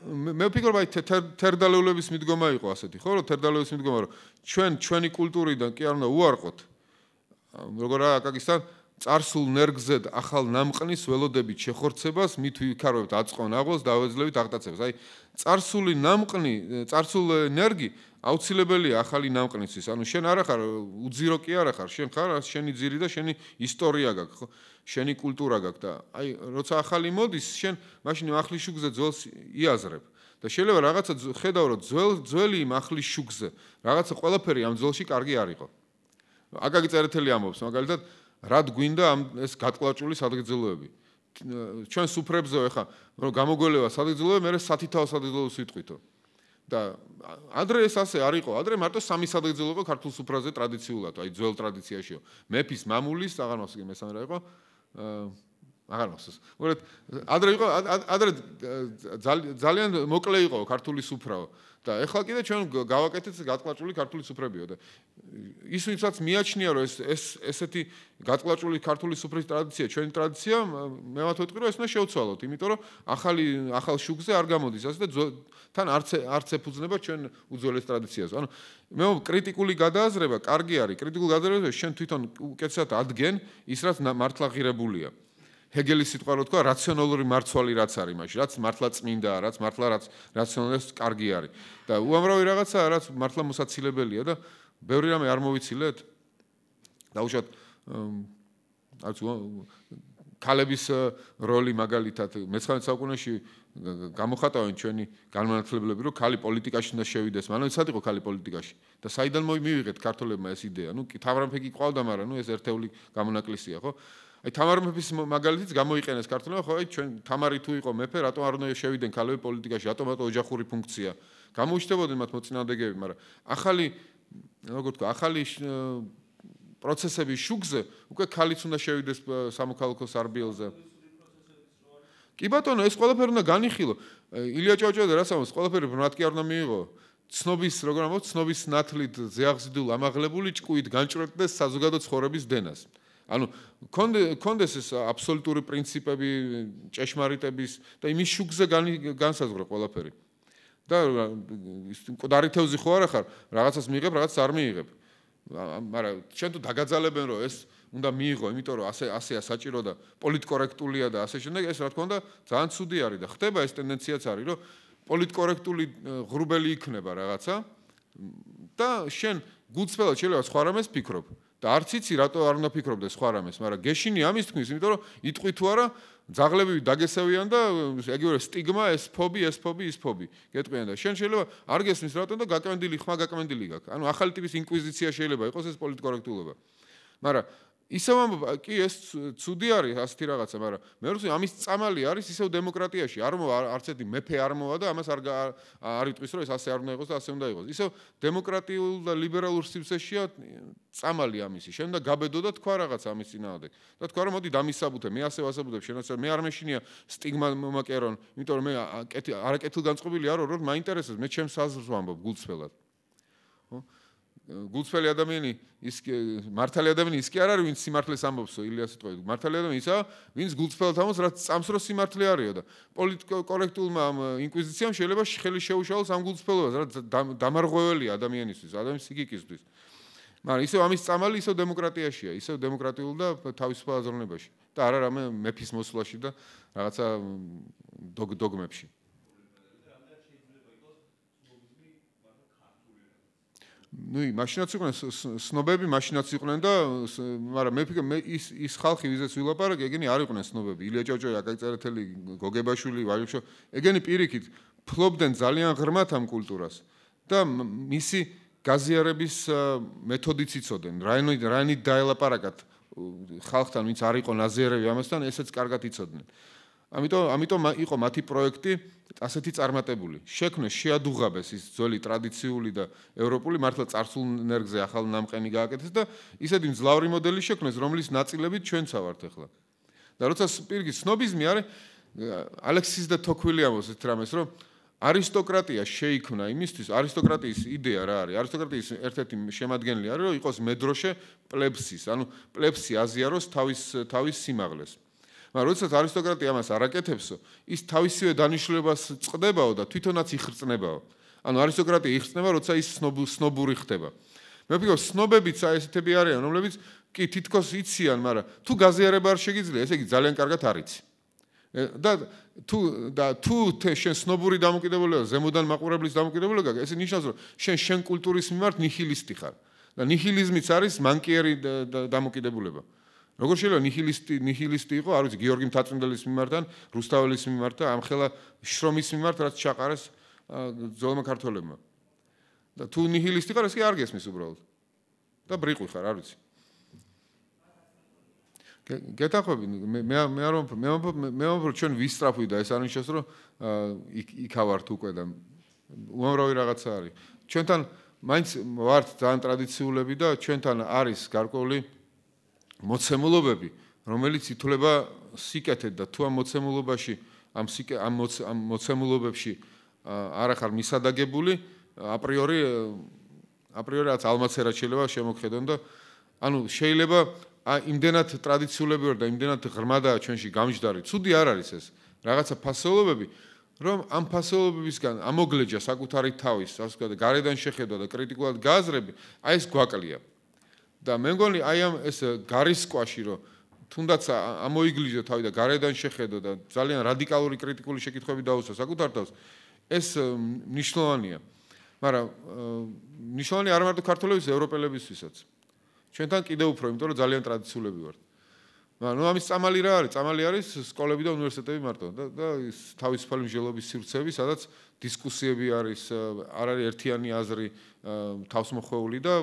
მე ვფიქრობ აი თერდალეულების მიდგომა იყო ასეთი, ხო, რომ თერდალეულების მიდგომა, რომ ჩვენ ჩვენი კულტურიდან კი არ უნდა უარყოთ. როგორ არა აკაკისთან царსულ ნერგზე ახალ ნამყნის ველოდებით შეხორცებას მით ვიქარებთ აწყონ აღოს დავეძლევით აღტაცებას. აი царსული ნამყნი, царსულ э, ნერგი აუცილებელია ახალი ნამყნისთვის ანუ შენ არ ახარ უძირო კი არ ახარ. შენ ხარ შენი ძირი და შენი ისტორია გაქვს ხო? შენი კულტურა გაქვს და აი როცა ახალი მოდის შენ მაშინ ახალი შუქზე ძველს იაზრებ და შეიძლება რაღაცა ხედავ რომ ძველ ძველი იმ ახალი შუქზე რაღაცა ყველაფერი ამ ძველში კარგი არ იყო. აკაკი წერეთელი ამბობს მაგალითად რად გვინდა ამ ეს გატყლაჭული სადღეძლოები ჩვენ სუფრებზე ხა რომ გამოგველება სადღეძლოები მე სათითაო სადღეძლოებს ვიტყვითო და ადრე ეს ასე არ იყო. ადრე მარტო სამი სადღეძლოება ქართულ სუფრაზე ტრადიციულად აი ძველ ტრადიციაშიო მეფის მამულის აღარ მოსგე მესამე რა იყო? აღარ მოსს. მოგეთ ადრე იყო ადრე ძალიან მოკლე იყო ქართული სუფრაო და ეხლა კიდე ჩვენ გავაკეთეთ გატყლაჭული ქართული სუფრებიო და ის ვისაც მიაჩნია რომ ეს ეს ესეთი გატყლაჭული ქართული სუფრის ტრადიცია ჩვენი ტრადიცია მე მათქვი რომ ეს უნდა შევცვალოთ იმიტომ რომ ახალი ახალ შუქზე არ გამოდის ასე და თან არც არც ეფუძნება ჩვენ უძველეს ტრადიციას. ანუ მე კრიტიკული გადააზრება კარგი არის კრიტიკული გადააზრება შენ თვითონ უკეთესად ადგენ ის რაც მართლა ღირებულია ჰეგელის სიტყვა რო თქვა რაციონალური მარცვალი რაც არის მაშინ რაც მართლა წმინდაა რაც მართლა რაც რაციონალს კარგი არის. და უამრავი რაღაცა რაც მართლა მოსაცილებელია და ბევრი რამე არ მოვიცილეთ. დაუშვათ არც კალების როლი მაგალითად მე-19 საუკუნეში გამოხატავენ ჩვენი განმანათლებლები რომ კალი პოლიტიკაში უნდა შევიდეს. მანამდე სად იყო კალი პოლიტიკაში? და საიდან მივიღეთ ქართველებმა ეს იდეა? ნუ თავრამფეგი ყავდა მაგრამ ნუ ეს ერთეული გამონაკლისია ხო აი თამარ მეფის მაგალითიც გამოიყენეს ქართულმა ხო აი ჩვენ თამარი თუ იყო მეფე რატომ არ უნდა შევიდნენ ქალები პოლიტიკაში? რატომ მარტო ოჯახური ფუნქცია? გამოუჩნდებოდნენ მათ მოწინააღმდეგეები მაგრამ ახალი როგორ თქვა ახალი პროცესების შუქზე უკვე ქალიც უნდა შევიდეს სამოქალაქო სარბიელზე. კი ბატონო ეს ყველაფერი უნდა განიხილო. ილია ჭავჭავაძე რას ამბობს ყველაფერი მათ კი არ უნდა მიიღო. ცნობის როგორ ამბობს ცნობის ნათლით ზეაღზიდულ ამაღლებული ჭკუით განჭროდეს საზოგადო ცხოვრების დენას ანუ კონდეს ეს აბსოლუტური პრინციპები ჭეშმარიტების და იმის შუქზე განსაზღვრა ყველაფერი. და მკვდარითევზი ხო არა ხარ? რაღაცას მიიღებ რაღაცას არ მიიღებ. მაგრამ შენ თუ დაგაძალებენ რომ ეს უნდა მიიღო იმიტომ რომ ასე ასეა საჭირო და პოლიტკორექტულია და ასე შემდეგ ეს რა თქმა უნდა ძალიან ცუდი არის და ხდება ეს ტენდენციაც არის რომ პოლიტკორექტული ღრუბელი იქნება რაღაცა. და შენ გულწრფელად შეიძლება სხვა რამეს ფიქრობ და არც იცი რატო არ უნდა ფიქრობდე სხვა რამეს მაგრამ გეშინი ამის თქმის იმიტომ რომ იტყვი თუ არა ძაღლები დაგესევიან და ეგივე სტიგმა ეს ფობი ეს ფობი ის ფობი გეტყვიან და შენ შეიძლება არ გესმის რატომ და გაკმენდილი ხმა გაკმენდილი გაქვს. ანუ ახალი ტიპის ინკვიზიცია შეიძლება იყოს ეს პოლიტკორექტულობა. მაგრამ ისევ ამბობ კი ეს ცუდი არის ასეთი რაღაცა მაგრამ მე ვთქვი ამის წამალი არის ისევ დემოკრატიაში. არ მოვა არც ერთი მეფე არ მოვა და ამას არ არ იტყვის რომ ეს ასე არ უნდა იყოს და ასე უნდა იყოს. ისევ დემოკრატიულ და ლიბერალურ სივრცეშია წამალი ამისი. შენ უნდა გაბედო და თქვა რაღაც ამის წინააღმდეგ. და თქვა რომ მოდი დამისაბუთე მე ასე ვასაბუთებ შენაც მე არ მეშინია სტიგმა მომაკერონ იმიტომ რომ მე არაკეთილგანწყობილი არო რომ მაინტერესებს მე ჩემს აზრს ვამბობ გულწრფელად. ხო გულწრფელი ადამიანი ის მართალი ადამიანი ის კი არ არის ვინც სიმართლეს ამბობსო ილიას სიტყვით მართალი ადამიანი ისა ვინც გულწრფელად ამბობს რაც წამსრო სიმართლე არისო და პოლიტკორექტულმა ინკვიზიციამ შეიძლება ხელი შეუშალოს ამ გულწრფელობას რაც დამარღვეველია ადამიანისთვის ადამიანის სიკიკისთვის მაგრამ ისევ ამის წამალი ისევ დემოკრატიაშია ისევ დემოკრატიულ და თავისუფალ აზროვნებაში და არა რამე მეფის მოსვლაში და რაღაცა დოგმებში ну и машинаც იყვნენ სნობები машинаც იყვნენ და მაგრამ მე ფიქრობ მე ის ის ხალხი ვიზეც ვილაპარაკე ეგენი არ იყვნენ სნობები. ილია ჭავჭავი აკაკი წერეთელი გოგებაშვილი ვალიშო ეგენი პირიქით ფლობდნენ ძალიან ღრმად ამ კულტურას და მისი გაზიარების მეთოდიც იცოდნენ. რაინი რაინი დაელაპარაკათ ხალხთან ვინც არ იყო ნაზიერები ამასთან ესეც კარგად იცოდნენ. ამიტომ ამიტომ იყო მათი პროექტი ასეთი წარმატებული. შექმნეს, შეადუღაბეს ის ძველი ტრადიციული და ევროპული მართლა წარსულ ნერგზე ახალ ნამყენი გააკეთეს და ისეთი მძლავრი მოდელი შექმნეს, რომლის ნაწილებით ჩვენცა ვართ ახლა. და როცა პირიქით სნობიზმი არის ალექსის და თოქვილი ამოს ეს რამეს, რომ არისტოკრატია შეიქმნა იმისთვის, არისტოკრატიის იდეა რა არის? არისტოკრატიის ერთ-ერთი შემადგენელი არის, რომ იყოს მედროშე პლებსის, ანუ პლებსი აზიაროს თავის თავის სიმაღლეს. მაგრამ როდესაც არისტოკრატია ამას არაკეთებსო, ის თავისივე დანიშნულებას წდებაო და თვითონაც იხრწნებაო. ანუ არისტოკრატია იხრწნება, როცა ის სნობური ხდება. მე ვფიქრობ, სნობებიც აი ესეთები არიან, რომლებიც კი თითქოს იციან, მაგრამ თუ გაზიარება არ შეგიძლია, ესე იგი ძალიან კარგად არიცი. და თუ და თუ შენ სნობური დამოკიდებულება, ზემოდან მაყურებლის დამოკიდებულება, ესე ნიშნავს, რომ შენ შენ კულტურის მიმართ ნიჰილისტი ხარ. და ნიჰილიზმიც არის მანკიერი დამოკიდებულება. როგორ შეიძლება ნიჰილისტი ნიჰილისტი იყო, არ ვიცი, გიორგი მთაწმინდელის მიმართან, რუსთაველის მიმართ და ამხელა შრომის მიმართ, რაც ჩაყარეს ძველმა ქართველებმა. და თუ ნიჰილისტი ხარ, ეს კი არ გესმის უბრალოდ. და ბრიყვი ხარ, არ ვიცი. გეთახები მე მე მე არ მე მე მე ჩვენ ვისტრაფვი და ეს არ ნიშნავს რომ იქ იქა ვართ უკვე და უამრავი რაღაცა არის. ჩვენთან მაინც ვართ ძალიან ტრადიციულები და ჩვენთან არის გარკვეული მოცემულობები, რომელიც ითვლება სიკეთეთ და თუ ამ მოცემულობაში ამ სიკე ამ მოცემულობებში არ ახარ მისადაგებული, აპრიორი აპრიორი რაც ალმაცერა შეიძლება შემოხედონ და ანუ შეიძლება იმდენად ტრადიციულები ვარ და იმდენად ღრმადაა ჩვენში გამჯდარი. ცუდი არ არის ეს. რაღაცა ფასეულობები რომ ამ ფასეულობებისგან ამოგლეჯა საკუთარი თავის, ასე ვთქვათ, გარედან შეხედვა და კრიტიკულად გააზრები, აი ეს გვაკლია. და მე მგონი აი ამ ეს გარისკვაში რომ თუნდაც ამოიგლიჟო თავი და გარედან შეხედო და ძალიან რადიკალური კრიტიკული შეკითხვები დაუსვა საკუთარ თავს. ეს ნიშნავანია მაგრამ ნიშნავანი არ მარტო ქართველების ევროპელებისთვისაც. ჩვენთან კიდევ უფრო იმიტომ რომ ძალიან ტრადიციულები ვართ მაგრამ ნუ ამის წამალი რა არის წამალი არის სკოლები და უნივერსიტეტები მარტო და და ის თავისუფალი მსჯელობის სივრცეები სადაც დისკუსიები არის არ არის ერთიანი აზრი თავსმოხვეული და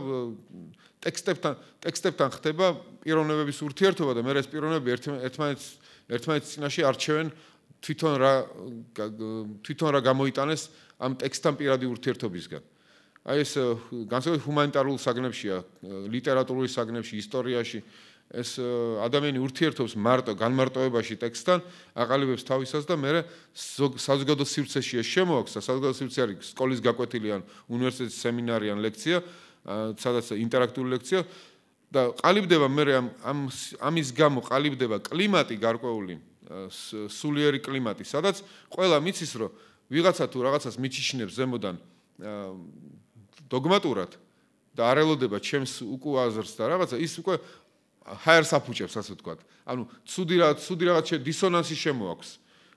ტექსტებთან ტექსტებთან ხდება პიროვნებების ურთიერთობა და მე ეს პიროვნებები ერთმანეთს ერთმანეთის წინაშე არჩევენ თვითონ რა თვითონ რა გამოიტანეს ამ ტექსტთან პირადი ურთიერთობისგან. აი ეს განსაკუთრებით ჰუმანიტარულ საგნებშია, ლიტერატურულ საგნებში, ისტორიაში ეს ადამიანი ურთიერთობს მარტო განმარტოებაში ტექსტთან, აყალიბებს თავისას და მე საზოგადო სივრცეში ეს შემოაქვს, საზოგადო სივრცე არის სკოლის გაკვეთილი ან უნივერსიტეტის სემინარი ან ლექცია, სადაც ინტერაქტიული ლექცია და ყალიბდება მე ამ ამის გამო ყალიბდება კლიმატი გარკვეული სულიერი კლიმატი, სადაც ყველა მიცის რომ ვიღაცა თუ რაღაცას მიჩიშნებს ზემოდან დოგმატურად და არ ელოდება ჩემს უკუაზრს და რაღაცა ის უკვე ჰაერს აფუჭებს ასე ვთქვათ. ანუ ცუდი რა ცუდი რაღაც დისონანსი შემოაქვს.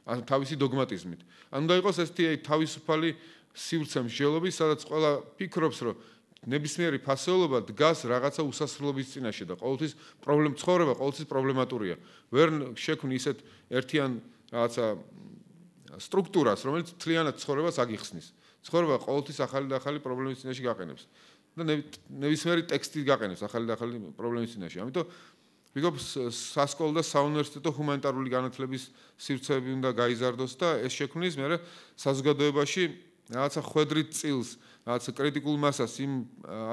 ანუ თავისი დოგმატიზმით. ანუ და იყოს ესეთი თავისუფალი სივრცე მსჯელობი, სადაც ყველა ფიქრობს, რომ ნებისმიერი ფასეულობა დგას რაღაცა უსასრულობის წინაშე და ყოველთვის პრობლემ ცხოვრება ყოველთვის პრობლემატურია. ვერ შექმნი ისეთ ერთიან რაღაცა სტრუქტურას, რომელიც თლიანად ცხოვრებას აგიხსნის. ცხოვრება ყოველთვის ახალი და ახალი პრობლემის წინაშე გაყენებს. და ნებისმიერი ტექსტი გაყენებს ახალი და ახალი პრობლემის წინაშე. ამიტომ ვიგობ სასკოლო და საუნივერსიტეტო ჰუმანიტარული განათლების სივრცეები უნდა გაიზარდოს და ეს შექმნის მე საზოგადოებაში რაღაცა ხვედრით წილს, რაღაცა კრიტიკულ მასას იმ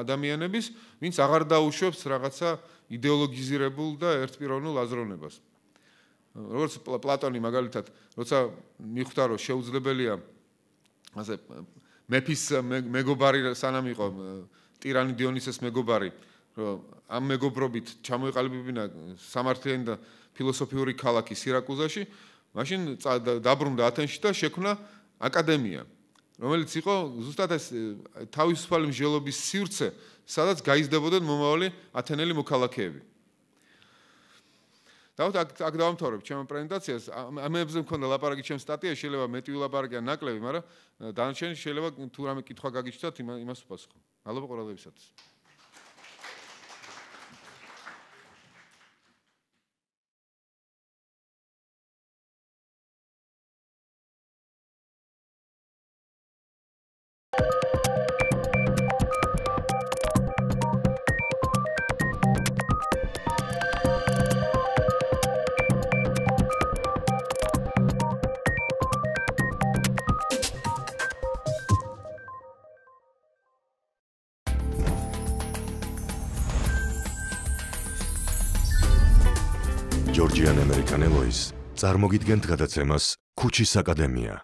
ადამიანების, ვინც აღარ დაუშვებს რაღაცა იდეოლოგიზირებულ და ერთპიროვნულ აზროვნებას. როგორც პლატონი მაგალითად, როცა მიხვდა რომ შეუძლებელია ასე მეფის მეგობარი სანამ იყო ტირანი დიონისეს მეგობარი რომ ამ მეგობრობით ჩამოიყალიბებინა სამართლიანი და ფილოსოფიური ქალაქი სირაკუზაში, მაშინ დაბრუნდა ათენში და შექმნა აკადემია, რომელიც იყო ზუსტად ეს თავისუფალი მსჯელობის სივრცე, სადაც გაიზრდებოდნენ მომავალი ათენელი მოქალაქეები. დავთ აქ აქ დავამთავრებ ჩემო პრეზენტაციას. ამებზე მქონდა ლაპარაკი ჩემ სტატიაში, შეიძლება მეტი ვილაპარაკია ნაკლები, მაგრამ დანარჩენი შეიძლება თუ რამე კითხვა გაგიჩნდათ, იმას ვფასხო. მადლობა ყველასთვის. წარმოგიდგენთ გადაცემას. ქუჩის აკადემია